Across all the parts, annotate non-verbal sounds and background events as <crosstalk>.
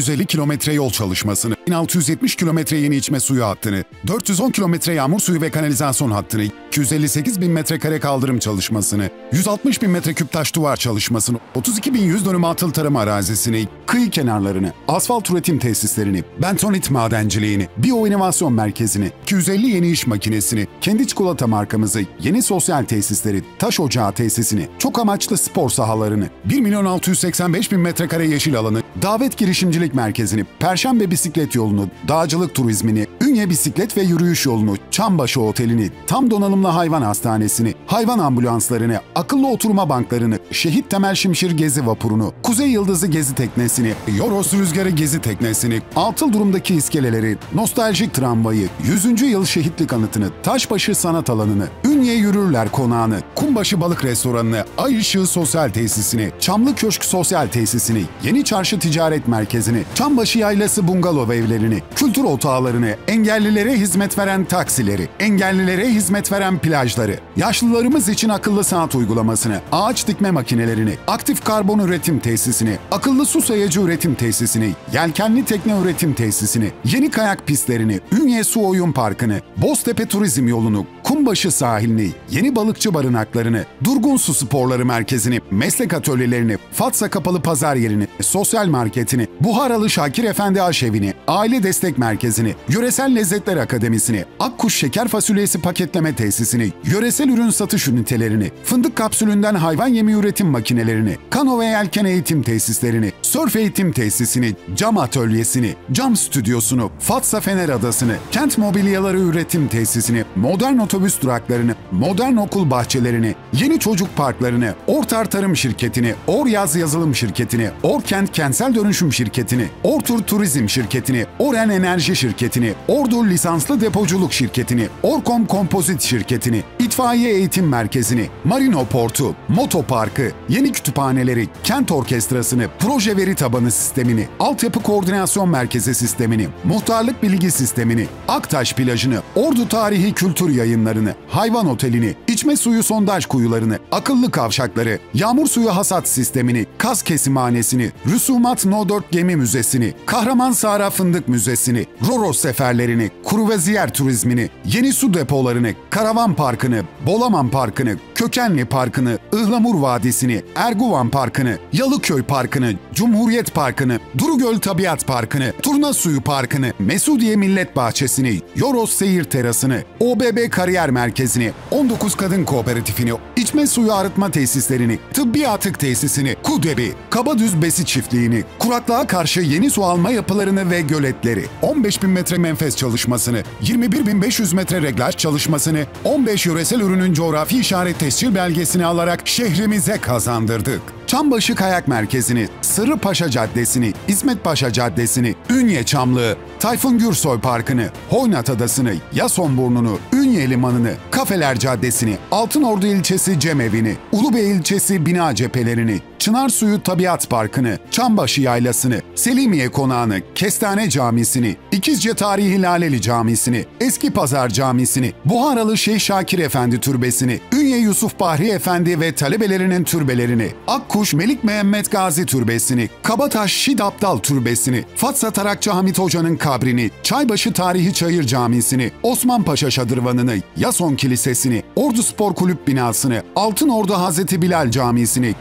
2150 kilometre yol çalışmasını, 1670 kilometre yeni içme suyu hattını, 410 kilometre yağmur suyu ve kanalizasyon hattını, 258 bin metrekare kaldırım çalışmasını, 160 bin metreküp taş duvar çalışmasını, 32 bin 100 dönüm atıl tarım arazisini, kıyı kenarlarını, asfalt üretim tesislerini, bentonit madenciliğini, biyoinovasyon merkezini, 250 yeni iş makinesini, kendi çikolata markamızı, yeni sosyal tesisleri, taş ocağı tesisini, çok amaçlı spor sahalarını, 1 milyon 685 bin metrekare yeşil alanı, davet girişimcilik merkezini, Perşembe bisiklet yolunu, dağcılık turizmini, Ünye bisiklet ve yürüyüş yolunu, Çambaşı otelini, tam donanımlı hayvan hastanesini, hayvan ambulanslarını, akıllı oturma banklarını, Şehit Temel Şimşir gezi vapurunu, Kuzey Yıldızı gezi teknesini, Yoros Rüzgarı gezi teknesini, altıl durumdaki iskeleleri, nostaljik tramvayı, 100. yıl şehitlik anıtını, Taşbaşı sanat alanını, Ünye Yürürler konağını, Kumbaşı balık restoranını, Ay Işığı sosyal tesisini, Çamlı Köşk sosyal tesisini, Yeni Çarşı ticaret merkezini, Çambaşı yaylası bungalov evlerini, kültür otağlarını, engellilere hizmet veren taksileri, engellilere hizmet veren plajları, yaşlılarımız için akıllı saat uygulamasını, ağaç dikme makinelerini, aktif karbon üretim tesisini, akıllı su sayacı üretim tesisini, yelkenli tekne üretim tesisini, yeni kayak pistlerini, Ünye Su Oyun Parkı'nı, Boztepe Turizm Yolu'nu, Kumbaşı sahilini, yeni balıkçı barınaklarını, Durgun Su Sporları Merkezi'ni, meslek atölyelerini, Fatsa Kapalı Pazar Yerini, sosyal marketini, Buharalı Şakir Efendi Aşevi'ni, Aile Destek Merkezi'ni, Yöresel Lezzetler Akademisi'ni, Akkuş Şeker Fasulyesi Paketleme Tesisini, yöresel ürün satış ünitelerini, fındık kapsülünden hayvan yemi üretim makinelerini, kano ve yelken eğitim tesislerini, sörf eğitim tesisini, cam atölyesini, cam stüdyosunu, Fatsa Fener Adası'nı, kent mobilyaları üretim tesisini, modern otobüs duraklarını, modern okul bahçelerini, yeni çocuk parklarını, Ortar Tarım Şirketi'ni, Oryaz Yazılım Şirketi'ni, Orkent Kentsel Dönüşüm Şirketi'ni, Ortur Turizm Şirketi'ni, Oren Enerji Şirketi'ni, Ordu Lisanslı Depoculuk Şirketi'ni, Orkom Kompozit Şirketi'ni, İtfaiye Eğitim Merkezi'ni, Marino Portu, Moto Parkı, yeni kütüphaneleri, kent orkestrasını, proje veri tabanı sistemini, altyapı koordinasyon merkezi sistemini, muhtarlık bilgi sistemini, Aktaş plajını, Ordu Tarihi Kültür Yayınlarını, Hayvan Otelini, içme suyu sondaj kuyularını, akıllı kavşakları, yağmur suyu hasat sistemini, Kaz Kesimhanesini, Rüsumat No 4 Gemi Müzesi'ni, Kahraman Sara Fındık Müzesi'ni, Roros seferlerini, Kruvaziyer turizmini, yeni su depolarını, Karavan Parkı'nı, Bolaman Parkı'nı, Kökenli Parkı'nı, Ihlamur Vadisi'ni, Erguvan Parkı'nı, Yalıköy Parkı'nı, Cumhuriyet Parkı'nı, Durugöl Tabiat Parkı'nı, Turna Suyu Parkı'nı, Mesudiye Millet Bahçesi'ni, Yoros Seyir Terası'nı, OBB Kariyer Merkezi'ni, 19 Kadın Kooperatifini, içme suyu arıtma tesislerini, tıbbi atık tesisini, KUDEB'i, Kabadüz Besi Çiftliği'ni, kuraklığa karşı yeni su alma yapılarını ve göletleri, 15 bin metre menfez çalışmasını, 21.500 metre reglaj çalışmasını, 15 yöresel ürünün coğrafi işaret tescil belgesini alarak şehrimize kazandırdık. Çambaşı Kayak Merkezi'ni, Sırrı Paşa Caddesi'ni, İsmet Paşa Caddesi'ni, Ünye Çamlığı, Tayfun Gürsoy Parkı'nı, Hoynat Adası'nı, Yasonburnu'nu, Ünye Limanı'nı, Kafeler Caddesi'ni, Altınordu ilçesi Cemevi'ni, Ulubey ilçesi Bina Cephelerini, Çınar Suyu Tabiat Parkı'nı, Çambaşı Yaylası'nı, Selimiye Konağı'nı, Kestane Camisi'ni, İkizce Tarihi Laleli Camisi'ni, Eski Pazar Camisi'ni, Buharalı Şeyh Şakir Efendi Türbesi'ni, Ünye Yusuf Bahri Efendi ve talebelerinin türbelerini, Akkuş Melik Mehmet Gazi Türbesi'ni, Kabataş Şid Abdal Türbesi'ni, Fatsa Tarakçı Hamit Hoca'nın kabrini, Çaybaşı Tarihi Çayır Camisi'ni, Osman Paşa Şadırvanı'nı, Yason Kilisesi'ni, Ordu Spor Kulüp binasını, Altın Ordu Hazreti Bilal Camisi'ni,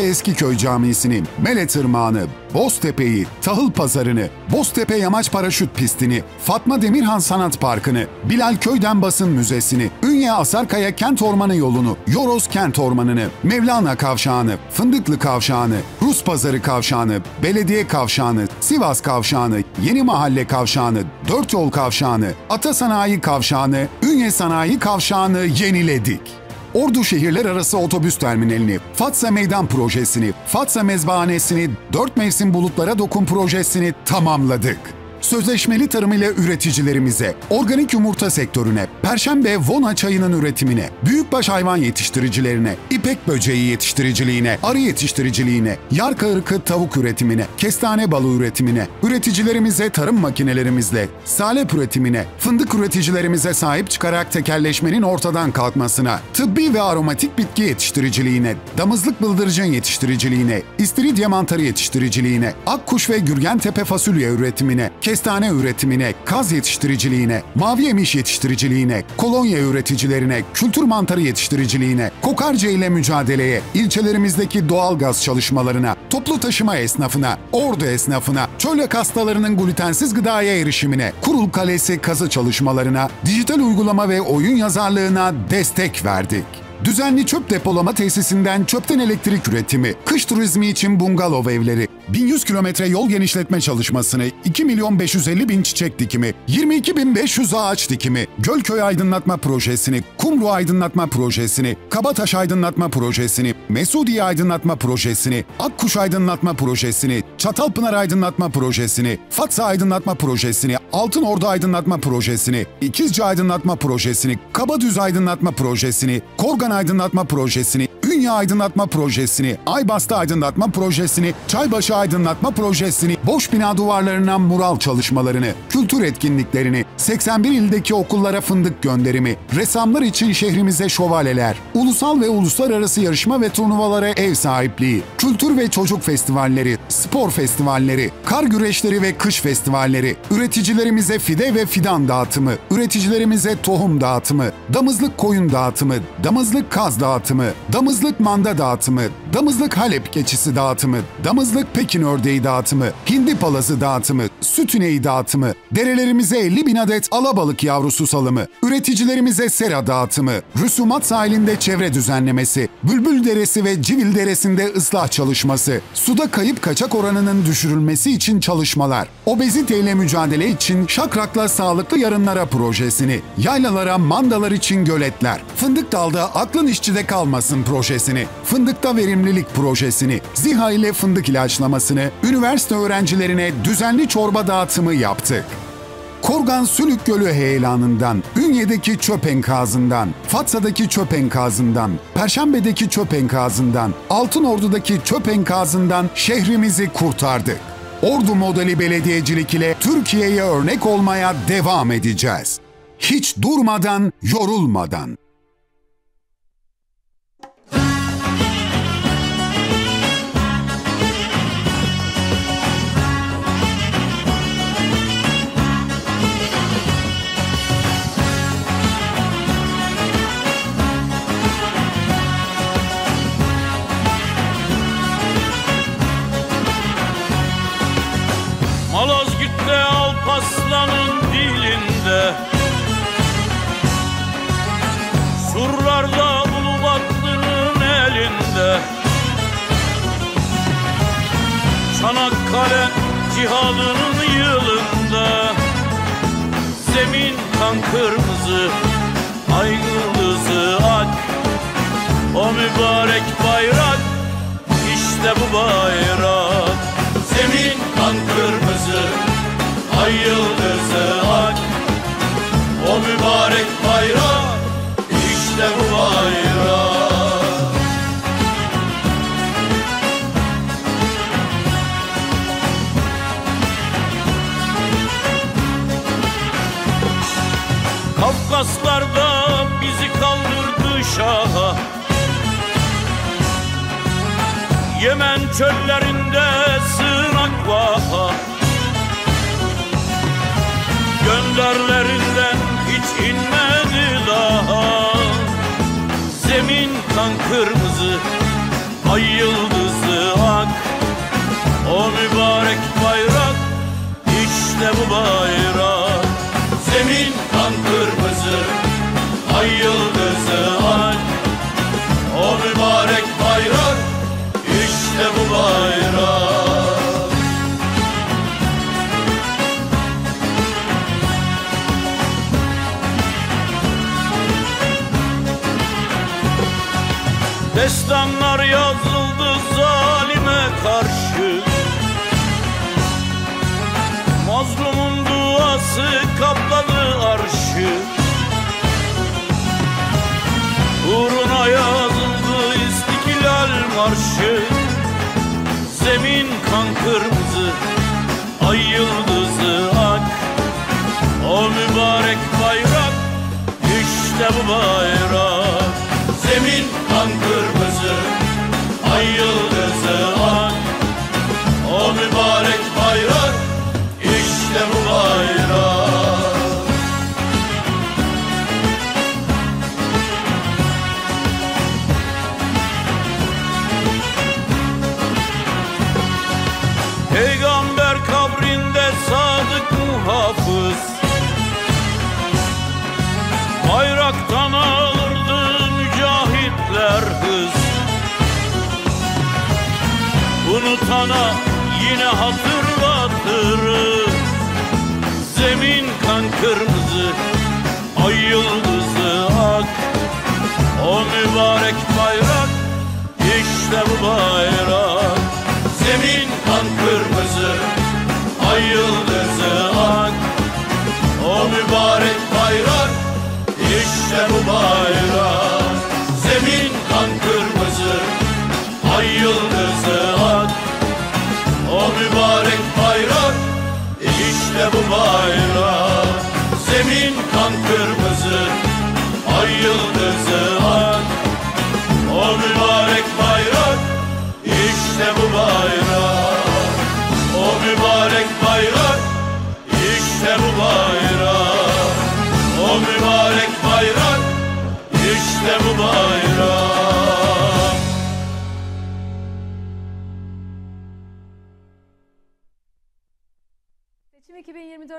Gürgentepe Eskiköy Camisi'ni, Mele Tırmağı'nı, Boztepe'yi, Tahıl Pazarı'nı, Boztepe Yamaç Paraşüt Pisti'ni, Fatma Demirhan Sanat Parkı'nı, Bilal Köyden Basın Müzesi'ni, Ünye Asarkaya Kent Ormanı yolunu, Yoros Kent Ormanı'nı, Mevlana Kavşağı'nı, Fındıklı Kavşağı'nı, Rus Pazarı Kavşağı'nı, Belediye Kavşağı'nı, Sivas Kavşağı'nı, Yeni Mahalle Kavşağı'nı, Dört Yol Kavşağı'nı, Ata Sanayi Kavşağı'nı, Ünye Sanayi Kavşağı'nı yeniledik. Ordu şehirler arası otobüs terminalini, Fatsa Meydan Projesini, Fatsa Mezbahanesi'ni, dört mevsim bulutlara dokun projesini tamamladık. Sözleşmeli tarım ile üreticilerimize, organik yumurta sektörüne, Perşembe Vona çayının üretimine, büyükbaş hayvan yetiştiricilerine, ipek böceği yetiştiriciliğine, arı yetiştiriciliğine, yarka ırkı tavuk üretimine, kestane balı üretimine, üreticilerimize tarım makinelerimizle, salep üretimine, fındık üreticilerimize sahip çıkarak tekelleşmenin ortadan kalkmasına, tıbbi ve aromatik bitki yetiştiriciliğine, damızlık bıldırcın yetiştiriciliğine, istiridye mantarı yetiştiriciliğine, akkuş ve gürgentepe fasulye üretimine, kestane üretimine, kaz yetiştiriciliğine, mavi emiş yetiştiriciliğine, kolonya üreticilerine, kültür mantarı yetiştiriciliğine, kokarca ile mücadeleye, ilçelerimizdeki doğal gaz çalışmalarına, toplu taşıma esnafına, ordu esnafına, çölyak hastalarının glutensiz gıdaya erişimine, kurul kalesi kazı çalışmalarına, dijital uygulama ve oyun yazarlığına destek verdik. Düzenli çöp depolama tesisinden çöpten elektrik üretimi, kış turizmi için bungalov evleri, 1100 kilometre yol genişletme çalışmasını, 2 milyon 550 bin çiçek dikimi, 22 bin 500 ağaç dikimi, Gölköy aydınlatma projesini, Kumru aydınlatma projesini, Kabataş aydınlatma projesini, Mesudiye aydınlatma projesini, Akkuş aydınlatma projesini, Çatalpınar aydınlatma projesini, Fatsa aydınlatma projesini, Altın Ordu aydınlatma projesini, İkizce aydınlatma projesini, Kabadüz aydınlatma projesini, Korgan aydınlatma projesini, Ünye aydınlatma projesini, Aybastı aydınlatma projesini, Çaybaşı aydınlatma projesini, boş bina duvarlarına mural çalışmalarını, kültür etkinliklerini, 81 ildeki okullara fındık gönderimi, ressamlar için şehrimize şövalyeler, ulusal ve uluslararası yarışma ve turnuvalara ev sahipliği, kültür ve çocuk festivalleri, spor festivalleri, kar güreşleri ve kış festivalleri, üreticilerimize fide ve fidan dağıtımı, üreticilerimize tohum dağıtımı, damızlık koyun dağıtımı, damızlık kaz dağıtımı, damızlık manda dağıtımı, damızlık Halep keçisi dağıtımı, damızlık Pekin ördeği dağıtımı, hindi palazı dağıtımı, süt ineği dağıtımı, derelerimize 50 bin adet alabalık yavrusu salımı, üreticilerimize sera dağıtımı, rüsumat sahilinde çevre düzenlemesi, Bülbül Deresi ve Civil Deresi'nde ıslah çalışması, suda kayıp kaçak oranının düşürülmesi için çalışmalar, obeziteyle mücadele için Şakrak'la sağlıklı yarınlara projesini, yaylalara mandalar için göletler, Fındık Dal'da aklın işçide kalmasın projesini, Fındıkta verimlilik projesini, ZİHA ile fındık ilaçlamasını, üniversite öğrencilerine düzenli çorba dağıtımı yaptık. Korgan Sülük Gölü heyelanından, Ünye'deki çöp enkazından, Fatsa'daki çöp enkazından, Perşembe'deki çöp enkazından, Altınordu'daki çöp enkazından şehrimizi kurtardık. Ordu modeli belediyecilik ile Türkiye'ye örnek olmaya devam edeceğiz. Hiç durmadan, yorulmadan. Çanakkale cihadının yılında. Zemin kan kırmızı Ay yıldızı ak. O mübarek bayrak işte bu bayrak. Zemin kan kırmızı Ay yıldızı Yemen çöllerinde sığınak var Gönderlerinden hiç inmedi daha. Zemin kan kırmızı Ay yıldızı ak. O mübarek bayrak işte bu bayrak işte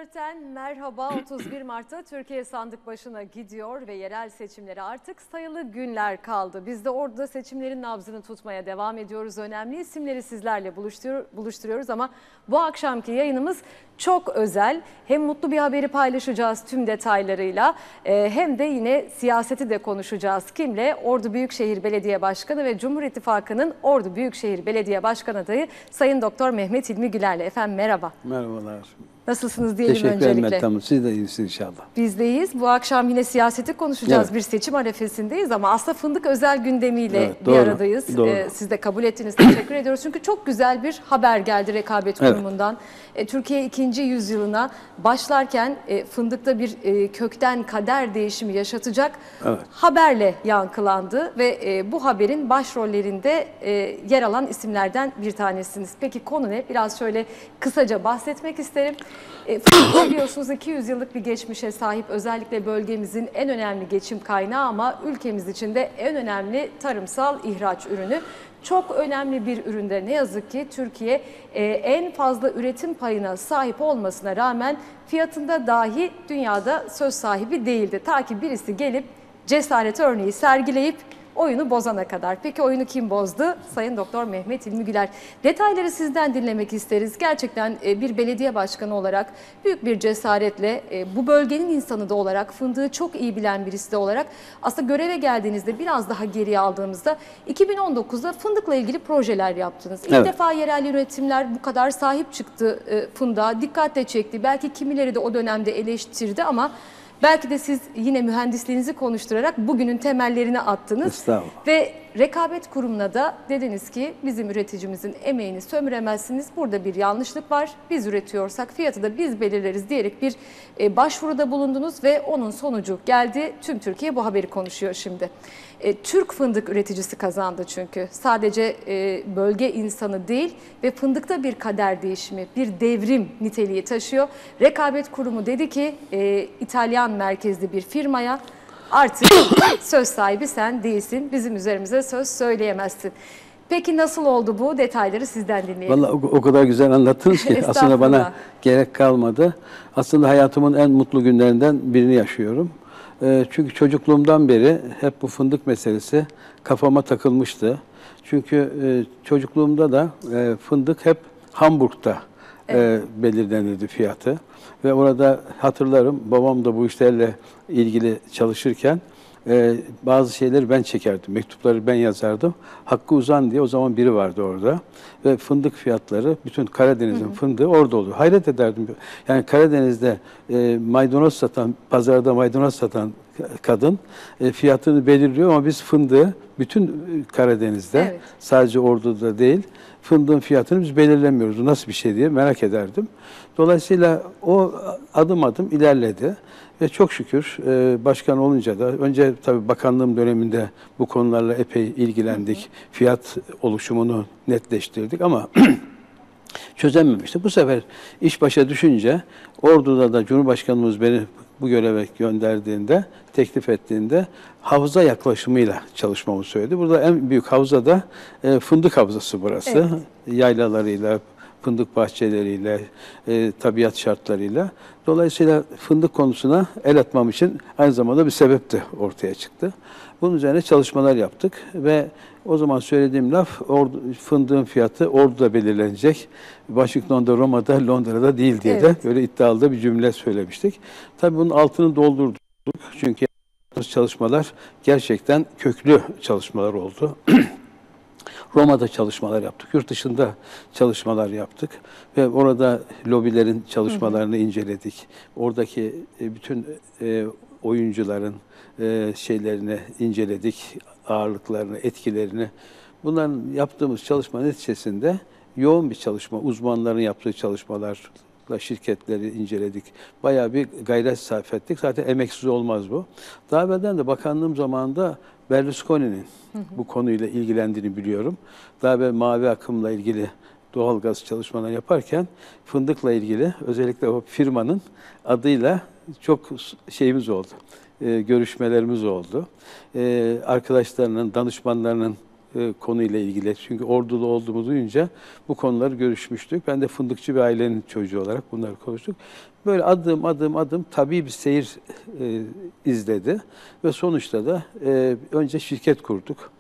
2024'ten merhaba 31 Mart'ta Türkiye sandık başına gidiyor ve yerel seçimlere artık sayılı günler kaldı. Biz de orada seçimlerin nabzını tutmaya devam ediyoruz. Önemli isimleri sizlerle buluşturuyor, buluşturuyoruz ama bu akşamki yayınımız çok özel. Hem mutlu bir haberi paylaşacağız tüm detaylarıyla e, hem de yine siyaseti de konuşacağız. Kimle? Ordu Büyükşehir Belediye Başkanı ve Cumhur İttifakı'nın Ordu Büyükşehir Belediye Başkan adayı Sayın Doktor Mehmet İlmi Güler'le. Efendim merhaba. Merhabalar. Nasılsınız diyelim Teşekkür ederim öncelikle. Meltem Hanım. Siz de iyisiniz inşallah. Bizdeyiz. Bu akşam yine siyaseti konuşacağız. Evet. Bir seçim arefesindeyiz ama aslında fındık özel gündemiyle Evet, bir doğru, aradayız. doğru. Ee, siz de kabul ettiniz. Teşekkür ediyoruz. Çünkü çok güzel bir haber geldi rekabet Evet. kurumundan. Ee, Türkiye ikinci yüzyılına başlarken e, fındıkta bir e, kökten kader değişimi yaşatacak Evet. haberle yankılandı ve e, bu haberin başrollerinde e, yer alan isimlerden bir tanesiniz. Peki konu ne? Biraz şöyle kısaca bahsetmek isterim. E, biliyorsunuz 200 yıllık bir geçmişe sahip özellikle bölgemizin en önemli geçim kaynağı ama ülkemiz için de en önemli tarımsal ihraç ürünü. Çok önemli bir üründe ne yazık ki Türkiye e, en fazla üretim payına sahip olmasına rağmen fiyatında dahi dünyada söz sahibi değildi. Ta ki birisi gelip cesaret örneği sergileyip oyunu bozana kadar. Peki oyunu kim bozdu? Sayın Doktor Mehmet İlmi Güler. Detayları sizden dinlemek isteriz. Gerçekten e, bir belediye başkanı olarak büyük bir cesaretle e, bu bölgenin insanı da olarak fındığı çok iyi bilen birisi de olarak aslında göreve geldiğinizde biraz daha geriye aldığımızda 2019'da fındıkla ilgili projeler yaptınız. İlk Evet. defa yerel yönetimler bu kadar sahip çıktı e, fındığa, dikkatle çekti. Belki kimileri de o dönemde eleştirdi ama belki de siz yine mühendisliğinizi konuşturarak bugünün temellerini attınız. Ve rekabet kurumuna da dediniz ki bizim üreticimizin emeğini sömüremezsiniz. Burada bir yanlışlık var. Biz üretiyorsak fiyatı da biz belirleriz diyerek bir e, başvuruda bulundunuz ve onun sonucu geldi. Tüm Türkiye bu haberi konuşuyor şimdi. E, Türk fındık üreticisi kazandı çünkü. Sadece e, bölge insanı değil ve fındıkta bir kader değişimi, bir devrim niteliği taşıyor. Rekabet Kurumu dedi ki e, İtalyan merkezli bir firmaya artık <coughs> söz sahibi sen değilsin. Bizim üzerimize söz söyleyemezsin. Peki nasıl oldu bu? Detayları sizden dinleyelim. Vallahi o, o kadar güzel anlattınız ki <laughs> aslında bana gerek kalmadı. Aslında hayatımın en mutlu günlerinden birini yaşıyorum. Ee, çünkü çocukluğumdan beri hep bu fındık meselesi kafama takılmıştı. Çünkü e, çocukluğumda da e, fındık hep Hamburg'da e, belirlenirdi fiyatı. Ve orada hatırlarım babam da bu işlerle ilgili çalışırken e, bazı şeyleri ben çekerdim. Mektupları ben yazardım. Hakkı Uzan diye o zaman biri vardı orada. Ve fındık fiyatları, bütün Karadeniz'in fındığı orada oluyor. Hayret ederdim. Yani Karadeniz'de e, maydanoz satan, pazarda maydanoz satan kadın e, fiyatını belirliyor ama biz fındığı bütün e, Karadeniz'de Evet. sadece Ordu'da değil fındığın fiyatını biz belirlemiyoruz. Bu nasıl bir şey diye merak ederdim. Dolayısıyla o adım adım ilerledi. Ve çok şükür e, başkan olunca da önce tabii bakanlığım döneminde bu konularla epey ilgilendik. Fiyat oluşumunu netleştirdik ama <clears throat> çözememiştik. Bu sefer iş başa düşünce Ordu'da da Cumhurbaşkanımız beni bu göreve gönderdiğinde, teklif ettiğinde havza yaklaşımıyla çalışmamı söyledi. Burada en büyük havza da e, fındık havzası burası. Evet. Yaylalarıyla, fındık bahçeleriyle, e, tabiat şartlarıyla. Dolayısıyla fındık konusuna el atmam için aynı zamanda bir sebep de ortaya çıktı. Bunun üzerine çalışmalar yaptık ve o zaman söylediğim laf ordu, fındığın fiyatı orduda belirlenecek. Washington'da, Roma'da, Londra'da değil diye de Evet. böyle iddialı da bir cümle söylemiştik. Tabii bunun altını doldurduk. Çünkü çalışmalar gerçekten köklü çalışmalar oldu. <clears throat> Roma'da çalışmalar yaptık, yurt dışında çalışmalar yaptık ve orada lobilerin çalışmalarını inceledik. Oradaki e, bütün e, oyuncuların e, şeylerini inceledik, ağırlıklarını, etkilerini. Bunların yaptığımız çalışma neticesinde yoğun bir çalışma, uzmanların yaptığı çalışmalarla şirketleri inceledik. Bayağı bir gayret sarf ettik. Zaten emeksiz olmaz bu. Daha evvelden de bakanlığım zamanında Berlusconi'nin bu konuyla ilgilendiğini biliyorum. Daha evvel mavi akımla ilgili doğalgaz çalışmalar yaparken fındıkla ilgili özellikle o firmanın adıyla çok şeyimiz oldu. e, görüşmelerimiz oldu. E, arkadaşlarının, danışmanlarının e, konuyla ilgili. Çünkü ordulu olduğumu duyunca bu konuları görüşmüştük. Ben de fındıkçı bir ailenin çocuğu olarak bunları konuştuk. Böyle adım adım adım tabii bir seyir e, izledi ve sonuçta da e, önce şirket kurduk.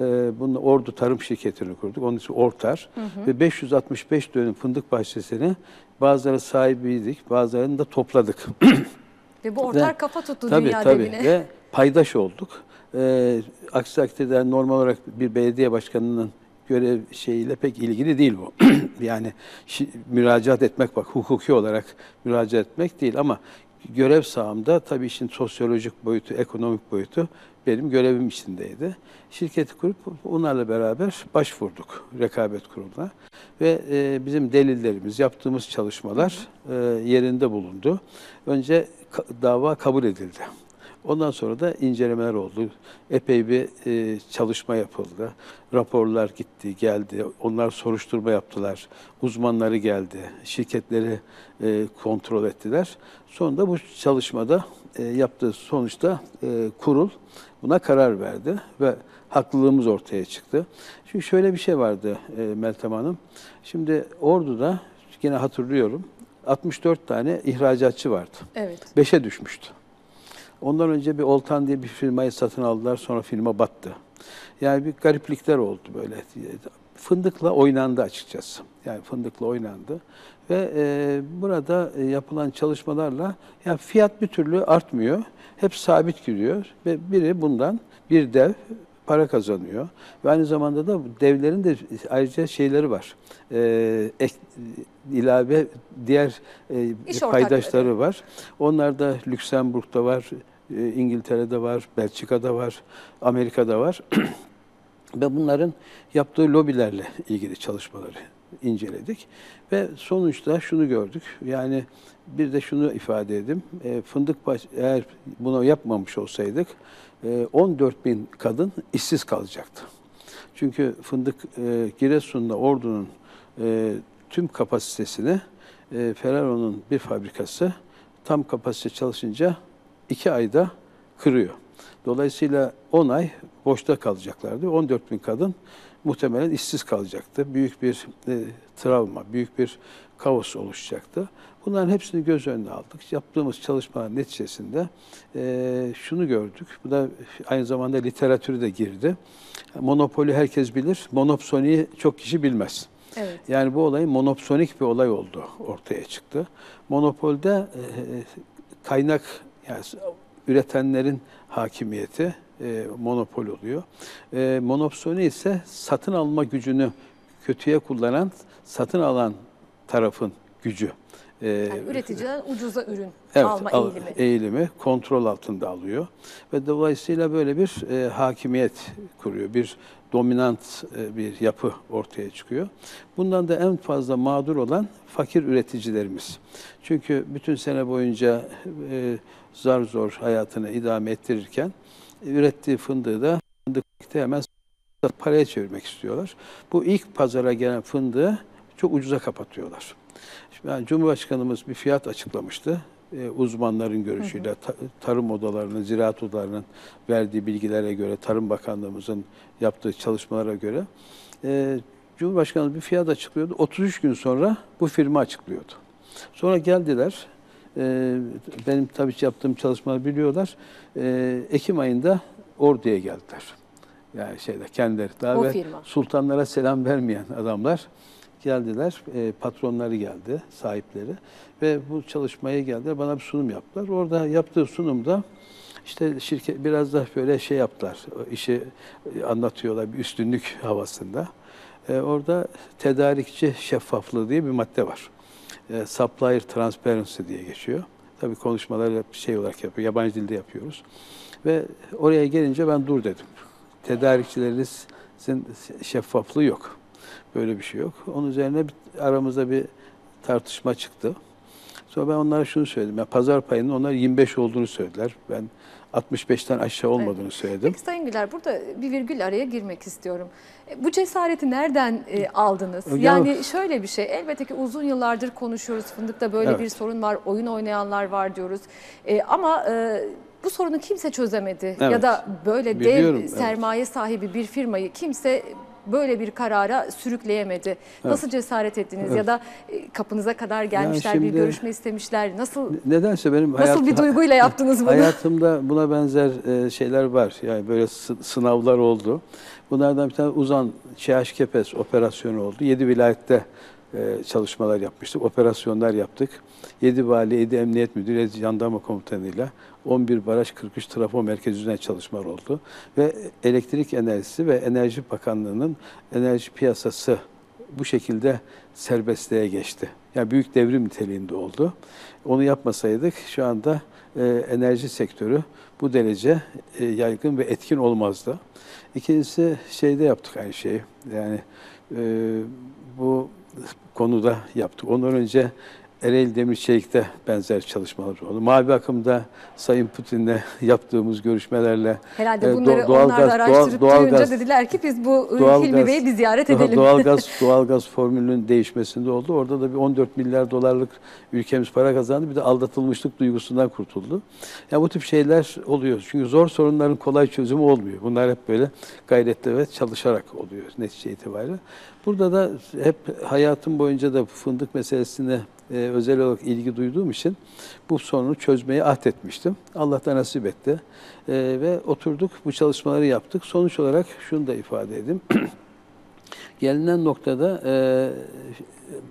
E, bunun Ordu Tarım Şirketi'ni kurduk. Onun için Ortar. Ve 565 dönüm fındık bahçesini bazıları sahibiydik, bazılarını da topladık. Ve bu ortak Ve- kafa tuttu tabii, dünya tabii. devine. Ve paydaş olduk. Ee, aksi takdirde normal olarak bir belediye başkanının görev şeyiyle pek ilgili değil bu. <clears throat> yani şi- müracaat etmek bak hukuki olarak müracaat etmek değil ama görev sahamda tabii işin sosyolojik boyutu, ekonomik boyutu benim görevim içindeydi. Şirketi kurup onlarla beraber başvurduk rekabet kuruluna ve e, bizim delillerimiz, yaptığımız çalışmalar e, yerinde bulundu. Önce ka- dava kabul edildi. Ondan sonra da incelemeler oldu. Epey bir e, çalışma yapıldı. Raporlar gitti, geldi. Onlar soruşturma yaptılar. Uzmanları geldi. Şirketleri e, kontrol ettiler. Sonunda bu çalışmada e, yaptığı sonuçta e, kurul buna karar verdi ve haklılığımız ortaya çıktı. Çünkü şöyle bir şey vardı e, Meltem Hanım. Şimdi Ordu'da yine hatırlıyorum 64 tane ihracatçı vardı. Evet. Beşe düşmüştü. Ondan önce bir Oltan diye bir firmayı satın aldılar. Sonra firma battı. Yani bir gariplikler oldu böyle. Fındıkla oynandı açıkçası. Yani fındıkla oynandı. Ve e, burada e, yapılan çalışmalarla yani fiyat bir türlü artmıyor. Hep sabit gidiyor. Ve biri bundan bir dev para kazanıyor. Ve aynı zamanda da devlerin de ayrıca şeyleri var. E, ek, ilave diğer e, İş paydaşları var. Onlar da Lüksemburg'da var, e, İngiltere'de var, Belçika'da var, Amerika'da var. <clears throat> Ve bunların yaptığı lobilerle ilgili çalışmaları inceledik. Ve sonuçta şunu gördük. Yani bir de şunu ifade edeyim. E, fındık baş, eğer bunu yapmamış olsaydık e, 14 bin kadın işsiz kalacaktı. Çünkü fındık e, Giresun'da Ordu'nun e, tüm kapasitesini e, Ferraro'nun bir fabrikası tam kapasite çalışınca iki ayda kırıyor. Dolayısıyla 10 ay boşta kalacaklardı. 14 bin kadın muhtemelen işsiz kalacaktı. Büyük bir e, travma, büyük bir kaos oluşacaktı. Bunların hepsini göz önüne aldık. Yaptığımız çalışmalar neticesinde e, şunu gördük. Bu da aynı zamanda literatürü de girdi. Monopoli herkes bilir, monopsoniyi çok kişi bilmez. Evet. Yani bu olayın monopsonik bir olay oldu ortaya çıktı. Monopolde e, kaynak yani üretenlerin hakimiyeti, e, monopol oluyor. E, monopsoni ise satın alma gücünü kötüye kullanan, satın alan tarafın gücü. E, Yani üreticiden ucuza ürün Evet, alma al- eğilimi. eğilimi kontrol altında alıyor ve dolayısıyla böyle bir e, hakimiyet kuruyor, bir dominant e, bir yapı ortaya çıkıyor. Bundan da en fazla mağdur olan fakir üreticilerimiz. Çünkü bütün sene boyunca e, zar zor hayatını idame ettirirken ürettiği fındığı da fındıkta hemen paraya çevirmek istiyorlar. Bu ilk pazara gelen fındığı çok ucuza kapatıyorlar. Yani Cumhurbaşkanımız bir fiyat açıklamıştı. Ee, uzmanların görüşüyle, ta- tarım odalarının, ziraat odalarının verdiği bilgilere göre, Tarım Bakanlığımızın yaptığı çalışmalara göre e, Cumhurbaşkanımız bir fiyat açıklıyordu. 33 gün sonra bu firma açıklıyordu. Sonra geldiler. e, benim tabii yaptığım çalışmaları biliyorlar. E, Ekim ayında Ordu'ya geldiler. Yani şeyde kendileri daha O ve firma. sultanlara selam vermeyen adamlar geldiler. E, patronları geldi, sahipleri ve bu çalışmaya geldiler. Bana bir sunum yaptılar. Orada yaptığı sunumda işte şirket biraz da böyle şey yaptılar. işi anlatıyorlar bir üstünlük havasında. E, orada tedarikçi şeffaflığı diye bir madde var. E, supplier transparency diye geçiyor. Tabii konuşmaları şey olarak yapıyor. Yabancı dilde yapıyoruz. Ve oraya gelince ben dur dedim. Tedarikçilerinizin şeffaflığı yok. Böyle bir şey yok. Onun üzerine bir, aramızda bir tartışma çıktı. Sonra ben onlara şunu söyledim. Ya pazar payının onlar 25 olduğunu söylediler. Ben 65'ten aşağı olmadığını söyledim. Peki Sayın Güler burada bir virgül araya girmek istiyorum. E, Bu cesareti nereden e, aldınız? Hocam- Yani şöyle bir şey elbette ki uzun yıllardır konuşuyoruz. Fındıkta böyle Evet. bir sorun var, oyun oynayanlar var diyoruz. E, ama e, bu sorunu kimse çözemedi. Ya Evet. da böyle Biliyorum, dev evet. sermaye sahibi bir firmayı kimse böyle bir karara sürükleyemedi. Nasıl cesaret ettiniz ya da e, kapınıza kadar gelmişler bir şimdi- görüşme istemişler. Nasıl Nedense benim nasıl hayat- bir duyguyla yaptınız bunu? Hayatımda buna benzer e, şeyler var. Yani böyle sı- sınavlar oldu. Bunlardan bir tane uzan ÇHKPS operasyonu oldu. Yedi vilayette e, çalışmalar yapmıştık. Operasyonlar yaptık. Yedi vali, yedi emniyet müdürü, yedi jandarma komutanıyla 11 baraj 43 trafo merkezi üzerine çalışmalar oldu. Ve elektrik enerjisi ve Enerji Bakanlığı'nın enerji piyasası bu şekilde serbestliğe geçti. Yani büyük devrim niteliğinde oldu. Onu yapmasaydık şu anda e, enerji sektörü bu derece e, yaygın ve etkin olmazdı. İkincisi şeyde yaptık aynı şeyi. Yani e, bu konuda yaptık. Ondan önce Ereğli Demirçelik'te benzer çalışmalar oldu. Mavi Akım'da Sayın Putin'le yaptığımız görüşmelerle Herhalde e, bunları doğalgaz- onlar da araştırıp doğal- duyunca doğalgaz- dediler ki biz bu e, Doğalgaz- Hilmi Bey'i bir ziyaret edelim. Doğalgaz, <laughs> doğalgaz formülünün değişmesinde oldu. Orada da bir 14 milyar dolarlık ülkemiz para kazandı. Bir de aldatılmışlık duygusundan kurtuldu. Ya bu tip şeyler oluyor. Çünkü zor sorunların kolay çözümü olmuyor. Bunlar hep böyle gayretle ve çalışarak oluyor netice itibariyle. Burada da hep hayatım boyunca da fındık meselesine e, özel olarak ilgi duyduğum için bu sorunu çözmeyi ahdetmiştim. Allah da nasip etti. E, ve oturduk bu çalışmaları yaptık. Sonuç olarak şunu da ifade edeyim. <clears throat> Gelinen noktada e,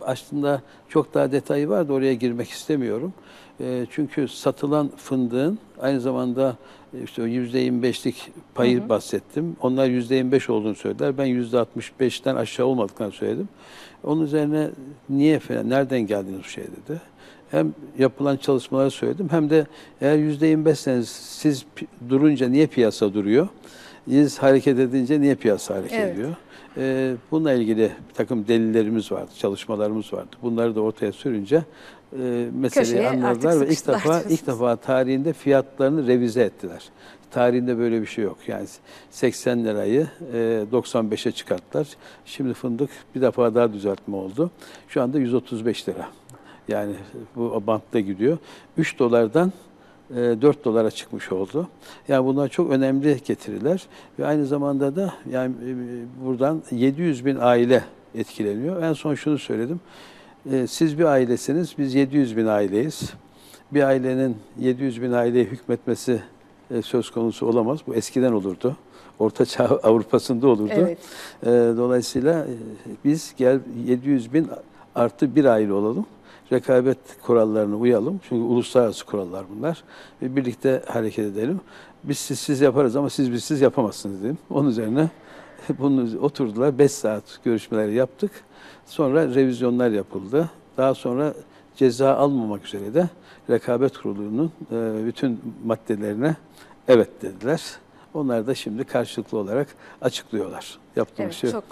aslında çok daha detayı var da oraya girmek istemiyorum. E, çünkü satılan fındığın aynı zamanda işte o %25'lik payı bahsettim. Onlar %25 olduğunu söylediler. Ben %65'ten aşağı olmadıklarını söyledim. Onun üzerine niye falan, nereden geldiniz bu şey dedi. Hem yapılan çalışmaları söyledim hem de eğer %25'seniz siz durunca niye piyasa duruyor? Siz hareket edince niye piyasa hareket Evet. ediyor? Ee, bununla ilgili bir takım delillerimiz vardı, çalışmalarımız vardı. Bunları da ortaya sürünce e, meseleyi Köşeye anladılar ve ilk defa ilk defa tarihinde fiyatlarını revize ettiler. Tarihinde böyle bir şey yok. Yani 80 lirayı e, 95'e çıkarttılar. Şimdi fındık bir defa daha düzeltme oldu. Şu anda 135 lira. Yani bu bantta gidiyor. 3 dolardan e, 4 dolara çıkmış oldu. Yani bunlar çok önemli getiriler ve aynı zamanda da yani e, buradan 700 bin aile etkileniyor. En son şunu söyledim. E, Siz bir ailesiniz, biz 700 bin aileyiz. Bir ailenin 700 bin aileye hükmetmesi e, söz konusu olamaz. Bu eskiden olurdu. Orta <laughs> Çağ Avrupa'sında olurdu. Evet. E, Dolayısıyla e, biz gel 700 bin artı bir aile olalım rekabet kurallarına uyalım. Çünkü uluslararası kurallar bunlar. Ve birlikte hareket edelim. Biz siz, siz yaparız ama siz biz siz yapamazsınız dedim. Onun üzerine <laughs> bunu oturdular. 5 saat görüşmeler yaptık. Sonra revizyonlar yapıldı. Daha sonra ceza almamak üzere de rekabet kurulunun e, bütün maddelerine evet dediler. Onlar da şimdi karşılıklı olarak açıklıyorlar yaptığımız Evet, şey. çok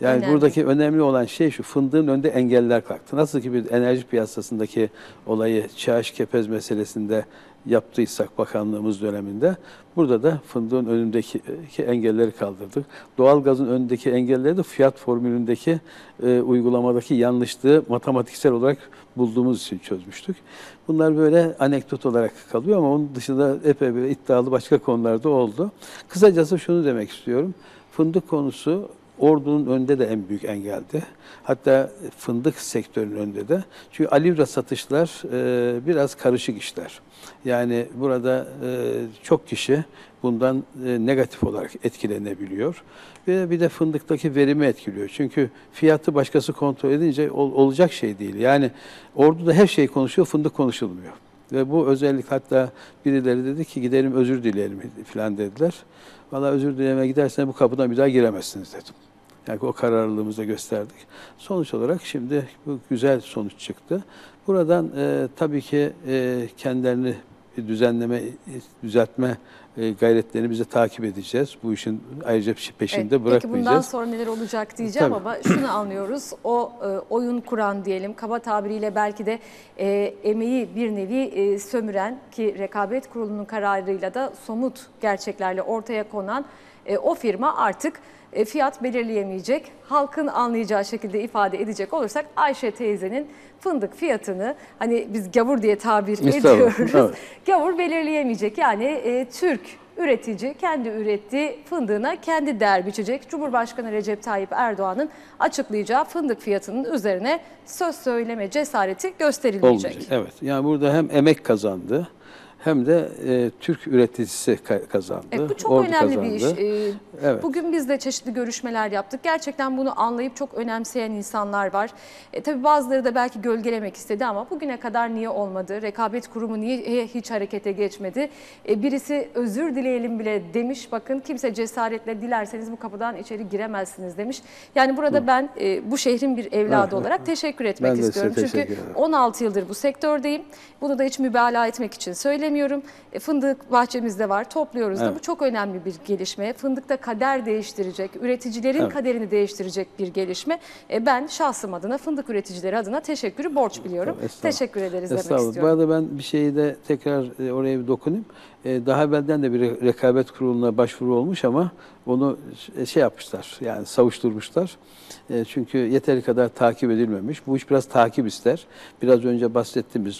Yani önemli. buradaki önemli olan şey şu, fındığın önünde engeller kalktı. Nasıl ki bir enerji piyasasındaki olayı çağış kepez meselesinde yaptıysak bakanlığımız döneminde, burada da fındığın önündeki ki engelleri kaldırdık. Doğalgazın önündeki engelleri de fiyat formülündeki e, uygulamadaki yanlışlığı matematiksel olarak bulduğumuz için çözmüştük. Bunlar böyle anekdot olarak kalıyor ama onun dışında epey bir iddialı başka konularda oldu. Kısacası şunu demek istiyorum. Fındık konusu Ordu'nun önünde de en büyük engeldi. Hatta fındık sektörünün önünde de. Çünkü alivra satışlar e, biraz karışık işler. Yani burada e, çok kişi bundan e, negatif olarak etkilenebiliyor. Ve bir de fındıktaki verimi etkiliyor. Çünkü fiyatı başkası kontrol edince ol- olacak şey değil. Yani orduda her şey konuşuyor, fındık konuşulmuyor. Ve bu özellik hatta birileri dedi ki gidelim özür dileyelim falan dediler. Valla özür dilemeye gidersen bu kapıdan bir daha giremezsiniz dedim. Yani o kararlılığımızı gösterdik. Sonuç olarak şimdi bu güzel sonuç çıktı. Buradan e, tabii ki e, kendilerini bir düzenleme, düzeltme e, gayretlerini bize takip edeceğiz. Bu işin ayrıca peşinde Evet, Peki bırakmayacağız. bundan sonra neler olacak diyeceğim Tabii. ama şunu <clears throat> anlıyoruz. O e, oyun kuran diyelim kaba tabiriyle belki de e, emeği bir nevi e, sömüren ki rekabet kurulunun kararıyla da somut gerçeklerle ortaya konan e, o firma artık fiyat belirleyemeyecek. Halkın anlayacağı şekilde ifade edecek olursak Ayşe teyzenin fındık fiyatını hani biz gavur diye tabir ediyoruz. evet. <laughs> Gavur belirleyemeyecek. Yani e, Türk üretici kendi ürettiği fındığına kendi değer biçecek. Cumhurbaşkanı Recep Tayyip Erdoğan'ın açıklayacağı fındık fiyatının üzerine söz söyleme cesareti gösterilmeyecek. Olmayacak. Evet. Yani burada hem emek kazandı hem de e, Türk üreticisi ka- kazandı. Evet, bu çok ordu önemli bir iş. kazandı. Ee, Evet. Bugün biz de çeşitli görüşmeler yaptık. Gerçekten bunu anlayıp çok önemseyen insanlar var. E, tabii bazıları da belki gölgelemek istedi ama bugüne kadar niye olmadı? Rekabet kurumu niye hiç harekete geçmedi? E, birisi özür dileyelim bile demiş. Bakın kimse cesaretle dilerseniz bu kapıdan içeri giremezsiniz demiş. Yani burada ben e, bu şehrin bir evladı Evet. olarak teşekkür etmek Ben istiyorum. Çünkü teşekkür ederim. 16 yıldır bu sektördeyim. Bunu da hiç mübalağa etmek için söylemiyorum. E, fındık bahçemizde var, topluyoruz da. Evet. Bu çok önemli bir gelişme. Fındıkta kader değiştirecek, üreticilerin Evet. kaderini değiştirecek bir gelişme. E, ben şahsım adına, fındık üreticileri adına teşekkür borç biliyorum. Teşekkür ederiz demek Estağfurullah. Bu istiyorum. arada ben bir şeyi de tekrar e, oraya bir dokunayım. E, Daha evvelden de bir re- rekabet kuruluna başvuru olmuş ama onu ş- şey yapmışlar yani savuşturmuşlar. E, Çünkü yeteri kadar takip edilmemiş. Bu iş biraz takip ister. Biraz önce.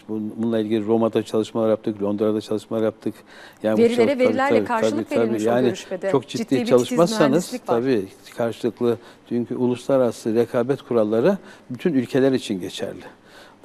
Bun- Bununla ilgili Roma'da çalışmalar yaptık, Londra'da çalışmalar yaptık. Yani Verilere çok- verilerle karşılık verilmiş o Yani görüşmede. Çok Ciddi ciddi, çalışmazsanız tabii karşılıklı çünkü uluslararası rekabet kuralları bütün ülkeler için geçerli.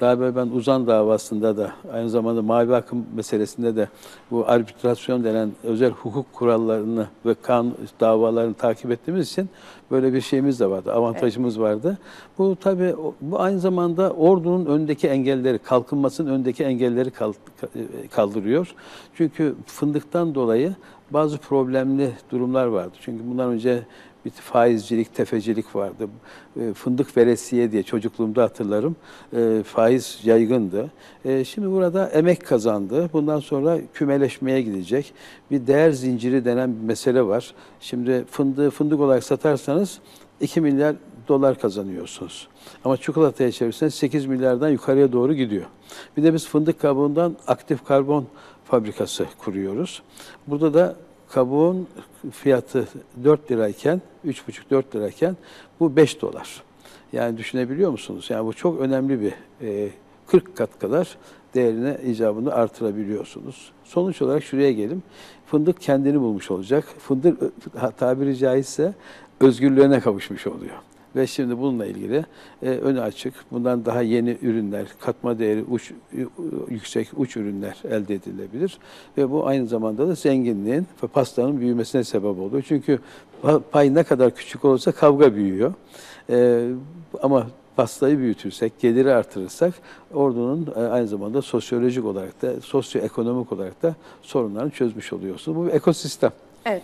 Daha evvel ben uzan davasında da aynı zamanda mavi akım meselesinde de bu arbitrasyon denen özel hukuk kurallarını ve kan davalarını takip ettiğimiz için böyle bir şeyimiz de vardı, avantajımız vardı. Bu tabii bu aynı zamanda ordunun önündeki engelleri, kalkınmasının önündeki engelleri kal- kaldırıyor. Çünkü fındıktan dolayı bazı problemli durumlar vardı. Çünkü bundan önce bir faizcilik, tefecilik vardı. E, Fındık veresiye diye çocukluğumda hatırlarım. E, Faiz yaygındı. E, Şimdi burada emek kazandı. Bundan sonra kümeleşmeye gidecek. Bir değer zinciri denen bir mesele var. Şimdi fındığı fındık olarak satarsanız 2 milyar dolar kazanıyorsunuz. Ama çikolataya çevirirseniz 8 milyardan yukarıya doğru gidiyor. Bir de biz fındık kabuğundan aktif karbon fabrikası kuruyoruz. Burada da kabuğun fiyatı 4 lirayken, 3,5-4 lirayken bu 5 dolar. Yani düşünebiliyor musunuz? Yani bu çok önemli bir e, 40 kat kadar değerine icabını artırabiliyorsunuz. Sonuç olarak şuraya gelin. Fındık kendini bulmuş olacak. Fındık ö- tabiri caizse özgürlüğüne kavuşmuş oluyor. Ve şimdi bununla ilgili e, önü açık. Bundan daha yeni ürünler, katma değeri uç, yüksek uç ürünler elde edilebilir. Ve bu aynı zamanda da zenginliğin ve pastanın büyümesine sebep oluyor. Çünkü pa- pay ne kadar küçük olursa kavga büyüyor. E, ama pastayı büyütürsek, geliri artırırsak ordunun e, aynı zamanda sosyolojik olarak da, sosyoekonomik olarak da sorunlarını çözmüş oluyorsunuz. Bu bir ekosistem. Evet.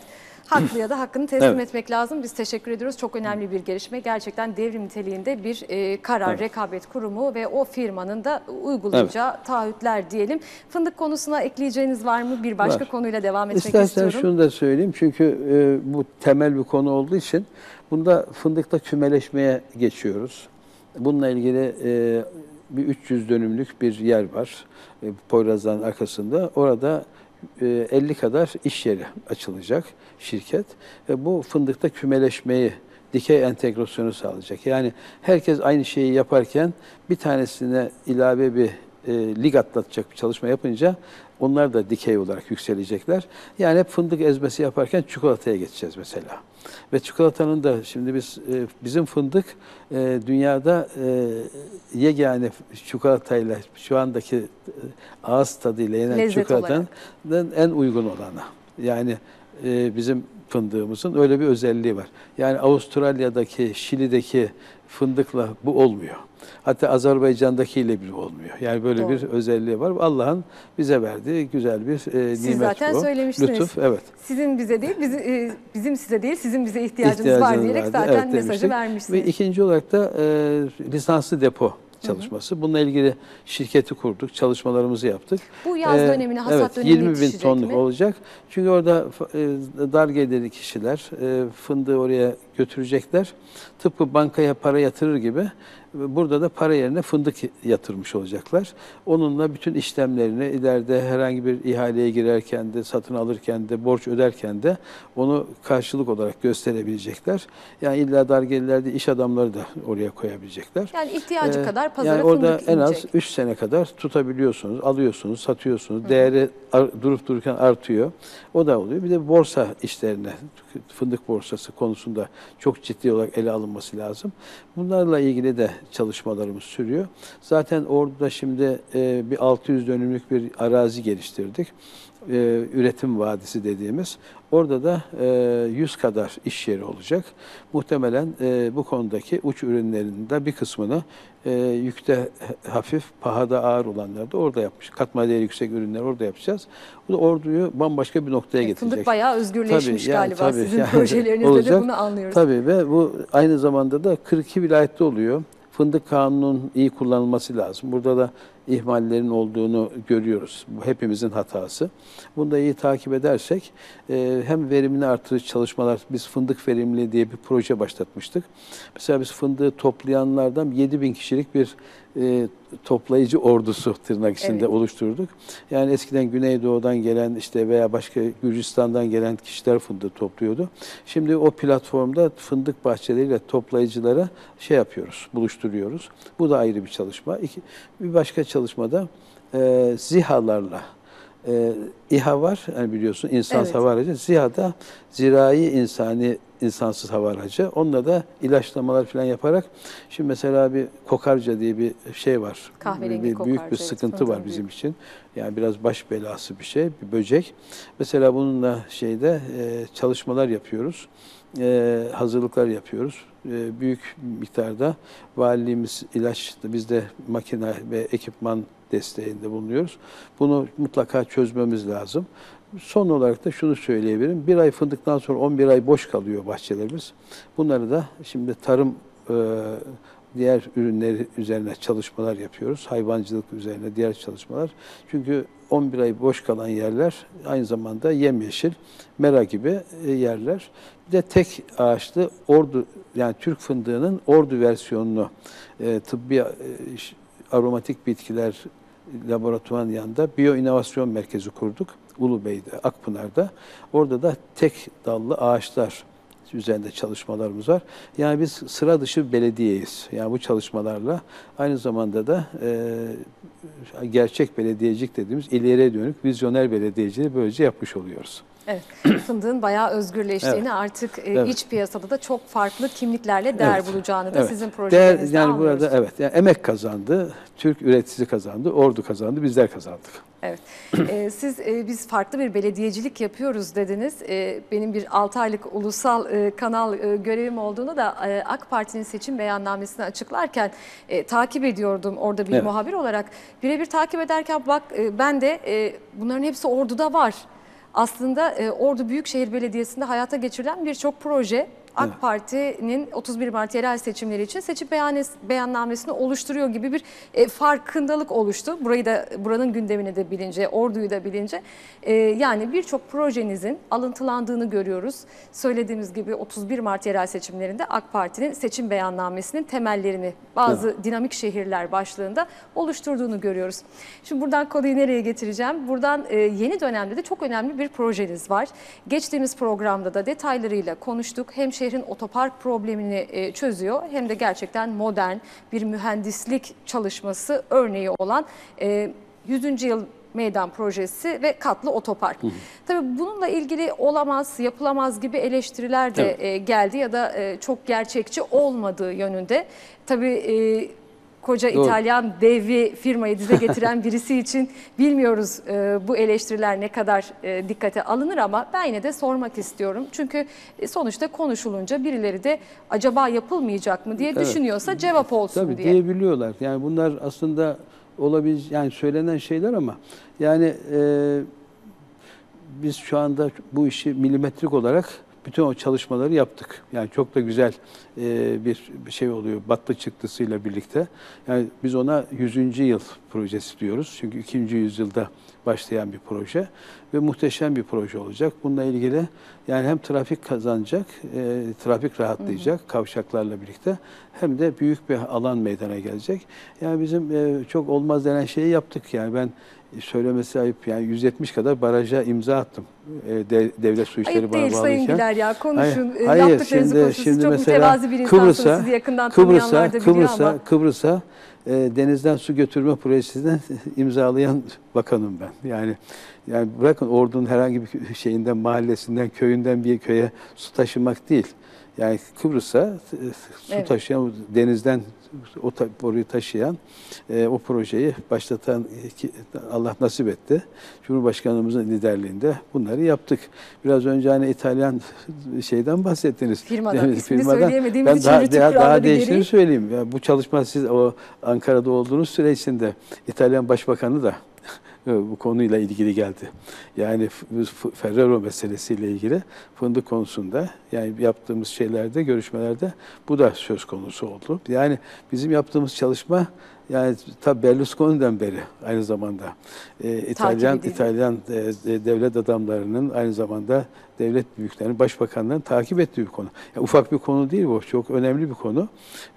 Haklıya da hakkını teslim Evet. etmek lazım. Biz teşekkür ediyoruz. Çok önemli bir gelişme. Gerçekten devrim niteliğinde bir e, karar, Evet. rekabet kurumu ve o firmanın da uygulayacağı taahhütler diyelim. Fındık konusuna ekleyeceğiniz var mı? Bir başka Var. konuyla devam etmek İstersen istiyorum. şunu da söyleyeyim çünkü e, bu temel bir konu olduğu için bunda fındıkta kümeleşmeye geçiyoruz. Bununla ilgili e, bir 300 dönümlük bir yer var e, Poyraz'ın arkasında. Orada 50 kadar iş yeri açılacak şirket ve bu fındıkta kümeleşmeyi dikey entegrasyonu sağlayacak. Yani herkes aynı şeyi yaparken bir tanesine ilave bir e, lig atlatacak bir çalışma yapınca onlar da dikey olarak yükselecekler. Yani hep fındık ezmesi yaparken çikolataya geçeceğiz mesela. Ve çikolatanın da şimdi biz e, bizim fındık e, dünyada e, yegane çikolatayla şu andaki e, ağız tadıyla yenen Lezzet çikolatanın en uygun olanı. Yani e, bizim fındığımızın öyle bir özelliği var. Yani Avustralya'daki, Şili'deki fındıkla bu olmuyor. Hatta Azerbaycan'dakiyle bile olmuyor. Yani böyle Doğru. bir özelliği var. Allah'ın bize verdiği güzel bir e, Siz nimet zaten bu. söylemiştiniz. Lütuf, evet. Sizin bize değil, bizi, e, bizim size değil, sizin bize ihtiyacınız var İhtiyacınız diyerek vardı. zaten Evet, mesajı demiştik. vermişsiniz. Ve ikinci olarak da e, lisanslı depo çalışması. Bununla ilgili şirketi kurduk, çalışmalarımızı yaptık. Bu yaz Ee, dönemine, hasat evet, dönemine 20 bin tonluk mi? olacak. Çünkü orada e, dar gelirli kişiler e, fındığı oraya götürecekler. Tıpkı bankaya para yatırır gibi burada da para yerine fındık yatırmış olacaklar. Onunla bütün işlemlerini ileride herhangi bir ihaleye girerken de, satın alırken de, borç öderken de onu karşılık olarak gösterebilecekler. Yani illa dar gelirlerde iş adamları da oraya koyabilecekler. Yani ihtiyacı Ee, kadar pazara yani orada fındık en az inecek. 3 sene kadar tutabiliyorsunuz, alıyorsunuz, satıyorsunuz. Değeri ar- durup dururken artıyor. O da oluyor. Bir de borsa işlerine, fındık borsası konusunda çok ciddi olarak ele alınması lazım. Bunlarla ilgili de çalışmalarımız sürüyor. Zaten orada şimdi e, bir 600 dönümlük bir arazi geliştirdik. E, üretim vadisi dediğimiz. Orada da e, 100 kadar iş yeri olacak. Muhtemelen e, bu konudaki uç ürünlerinin de bir kısmını e, yükte hafif, pahada ağır olanları da orada yapmış. Katma değeri yüksek ürünler orada yapacağız. Bu da orduyu bambaşka bir noktaya E, getirecek. Fındık bayağı özgürleşmiş Tabii, yani galiba tabii, sizin yani <laughs> projelerinizde de olacak. bunu anlıyoruz. Tabii ve bu aynı zamanda da 42 vilayette oluyor. Fındık kanunun iyi kullanılması lazım. Burada da ihmallerin olduğunu görüyoruz. Bu hepimizin hatası. Bunu da iyi takip edersek e, hem verimini artırıcı çalışmalar, biz fındık verimliliği diye bir proje başlatmıştık. Mesela biz fındığı toplayanlardan 7 bin kişilik bir e, toplayıcı ordusu tırnak içinde Evet. oluşturduk. Yani eskiden Güneydoğu'dan gelen işte veya başka Gürcistan'dan gelen kişiler fındığı topluyordu. Şimdi o platformda fındık bahçeleriyle toplayıcılara şey yapıyoruz, buluşturuyoruz. Bu da ayrı bir çalışma. İki, bir başka çalışmada e, zihalarla e, İHA var, yani biliyorsun insansız Evet. hava aracı. ZİHA da zirai insani insansız hava aracı. Onunla da ilaçlamalar falan yaparak şimdi mesela bir kokarca diye bir şey var. Kahverengi bir, büyük kokarca, bir evet, sıkıntı var bizim büyük. için. Yani biraz baş belası bir şey, bir böcek. Mesela bununla şeyde e, çalışmalar yapıyoruz. E, hazırlıklar yapıyoruz. E, büyük miktarda valiliğimiz ilaç, biz de makine ve ekipman desteğinde bulunuyoruz. Bunu mutlaka çözmemiz lazım. Son olarak da şunu söyleyebilirim. Bir ay fındıktan sonra 11 ay boş kalıyor bahçelerimiz. Bunları da şimdi tarım e, diğer ürünleri üzerine çalışmalar yapıyoruz. Hayvancılık üzerine diğer çalışmalar. Çünkü 11 ay boş kalan yerler aynı zamanda yemyeşil, mera gibi e, yerler. Bir de tek ağaçlı ordu yani Türk fındığının ordu versiyonunu e, tıbbi aromatik bitkiler laboratuvarın yanında biyo inovasyon merkezi kurduk. Ulubey'de, Akpınar'da. Orada da tek dallı ağaçlar üzerinde çalışmalarımız var. Yani biz sıra dışı belediyeyiz. Yani bu çalışmalarla aynı zamanda da e, gerçek belediyecilik dediğimiz ileriye dönük vizyoner belediyeciliği böylece yapmış oluyoruz. Evet. <clears throat> Fındığın bayağı özgürleştiğini Evet. artık e, Evet. iç piyasada da çok farklı kimliklerle değer Evet. bulacağını da Evet. sizin Değer, projelerinizde yani anlıyoruz. burada evet yani emek kazandı, Türk üreticisi kazandı, ordu kazandı, bizler kazandık. Evet. Ee, <clears throat> siz e, biz farklı bir belediyecilik yapıyoruz dediniz. Ee, benim bir 6 aylık ulusal e, kanal e, görevim olduğunu da e, AK Parti'nin seçim beyannamesini açıklarken e, takip ediyordum orada bir Evet. muhabir olarak. Birebir takip ederken bak e, ben de e, bunların hepsi Ordu'da var. Aslında e, Ordu Büyükşehir Belediyesi'nde hayata geçirilen birçok proje AK Evet. Parti'nin 31 Mart yerel seçimleri için seçim beyanes, beyannamesini oluşturuyor gibi bir e, farkındalık oluştu. Burayı da buranın gündemini de bilince, orduyu da bilince e, yani birçok projenizin alıntılandığını görüyoruz. Söylediğimiz gibi 31 Mart yerel seçimlerinde AK Parti'nin seçim beyannamesinin temellerini bazı dinamik şehirler başlığında oluşturduğunu görüyoruz. Şimdi buradan konuyu nereye getireceğim? Buradan e, yeni dönemde de çok önemli bir projeniz var. Geçtiğimiz programda da detaylarıyla konuştuk. Hem şehrin otopark problemini e, çözüyor hem de gerçekten modern bir mühendislik çalışması örneği olan e, 100. yıl meydan projesi ve katlı otopark. Tabii bununla ilgili olamaz, yapılamaz gibi eleştiriler de Evet. e, geldi ya da e, çok gerçekçi olmadığı yönünde. Tabii e, koca Doğru. İtalyan devi firmayı dize getiren <laughs> birisi için bilmiyoruz e, bu eleştiriler ne kadar e, dikkate alınır ama ben yine de sormak istiyorum. Çünkü e, sonuçta konuşulunca birileri de acaba yapılmayacak mı diye Evet. düşünüyorsa cevap olsun Tabii diye. diyebiliyorlar. Yani bunlar aslında olabilecek yani söylenen şeyler ama yani e, biz şu anda bu işi milimetrik olarak bütün o çalışmaları yaptık. Yani çok da güzel e, bir şey oluyor battı çıktısıyla birlikte. Yani biz ona 100. yıl projesi diyoruz. Çünkü 2. yüzyılda başlayan bir proje ve muhteşem bir proje olacak. Bununla ilgili yani hem trafik kazanacak, e, trafik rahatlayacak kavşaklarla birlikte hem de büyük bir alan meydana gelecek. Yani bizim e, çok olmaz denen şeyi yaptık. Yani ben söylemesi ayıp yani 170 kadar baraja imza attım. E, de- devlet su işleri Ayıp bana değil Sayın. Güler ya konuşun. Hayır, E, hayır, Yaptıklarınızı şimdi, şimdi çok mesela bir. Kıbrıs'a, Sizi yakından Kıbrıs'a, Kıbrıs'a, ama. Kıbrıs'a e, denizden su götürme projesini <laughs> imzalayan bakanım ben. Yani yani bırakın ordunun herhangi bir şeyinden, mahallesinden, köyünden bir köye su taşımak değil. Yani Kıbrıs'a e, su Evet. taşıyan, denizden o ta- boruyu taşıyan, e, o projeyi başlatan e, ki- Allah nasip etti. Cumhurbaşkanımızın liderliğinde bunları yaptık. Biraz önce hani İtalyan şeyden bahsettiniz. Firmadan, ismini söyleyemediğimiz ben için daha, daha, daha değiştiğini söyleyeyim. Ya bu çalışma siz o Ankara'da olduğunuz süreçinde İtalyan Başbakanı da bu konuyla ilgili geldi. Yani Ferrero meselesiyle ilgili fındık konusunda yani yaptığımız şeylerde, görüşmelerde bu da söz konusu oldu. Yani bizim yaptığımız çalışma yani tabi Berlusconi'den beri aynı zamanda e, İtalyan. İtalyan e, e, devlet adamlarının aynı zamanda devlet büyüklerinin, başbakanların takip ettiği bir konu. Yani ufak bir konu değil bu, çok önemli bir konu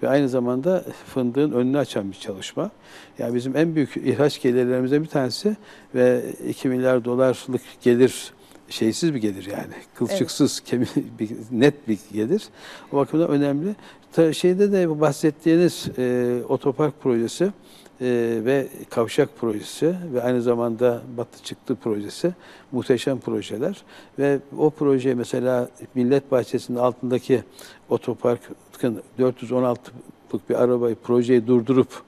ve aynı zamanda fındığın önünü açan bir çalışma. Yani bizim en büyük ihraç gelirlerimizden bir tanesi ve 2 milyar dolarlık gelir şeysiz bir gelir yani. Kılçıksız, kemik, bir, net bir gelir. O bakımdan önemli. Ta, şeyde de bahsettiğiniz e, otopark projesi e, ve kavşak projesi ve aynı zamanda Batı Çıktı projesi muhteşem projeler ve o proje mesela Millet Bahçesi'nin altındaki otoparkın 416'lık bir arabayı projeyi durdurup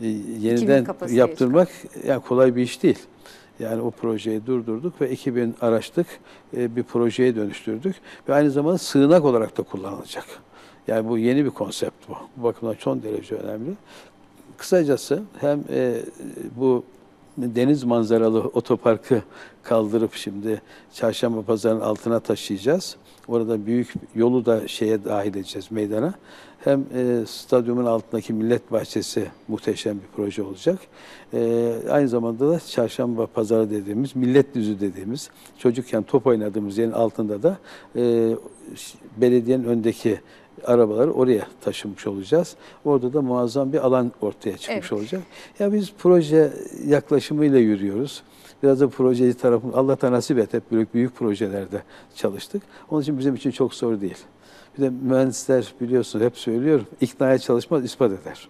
e, yeniden yaptırmak yani kolay bir iş değil. Yani o projeyi durdurduk ve 2000 araçlık e, bir projeye dönüştürdük ve aynı zamanda sığınak olarak da kullanılacak. Yani bu yeni bir konsept bu. Bu bakımdan son derece önemli. Kısacası hem e, bu deniz manzaralı otoparkı kaldırıp şimdi çarşamba pazarının altına taşıyacağız. Orada büyük yolu da şeye dahil edeceğiz meydana. Hem e, stadyumun altındaki millet bahçesi muhteşem bir proje olacak. E, aynı zamanda da çarşamba pazarı dediğimiz, millet düzü dediğimiz, çocukken top oynadığımız yerin altında da e, belediyenin öndeki arabaları oraya taşımış olacağız. Orada da muazzam bir alan ortaya çıkmış Evet. olacak. Ya biz proje yaklaşımıyla yürüyoruz. Biraz da projeyi tarafı Allah'tan nasip et hep büyük büyük projelerde çalıştık. Onun için bizim için çok zor değil. Bir de mühendisler biliyorsun hep söylüyorum iknaya çalışmaz ispat eder.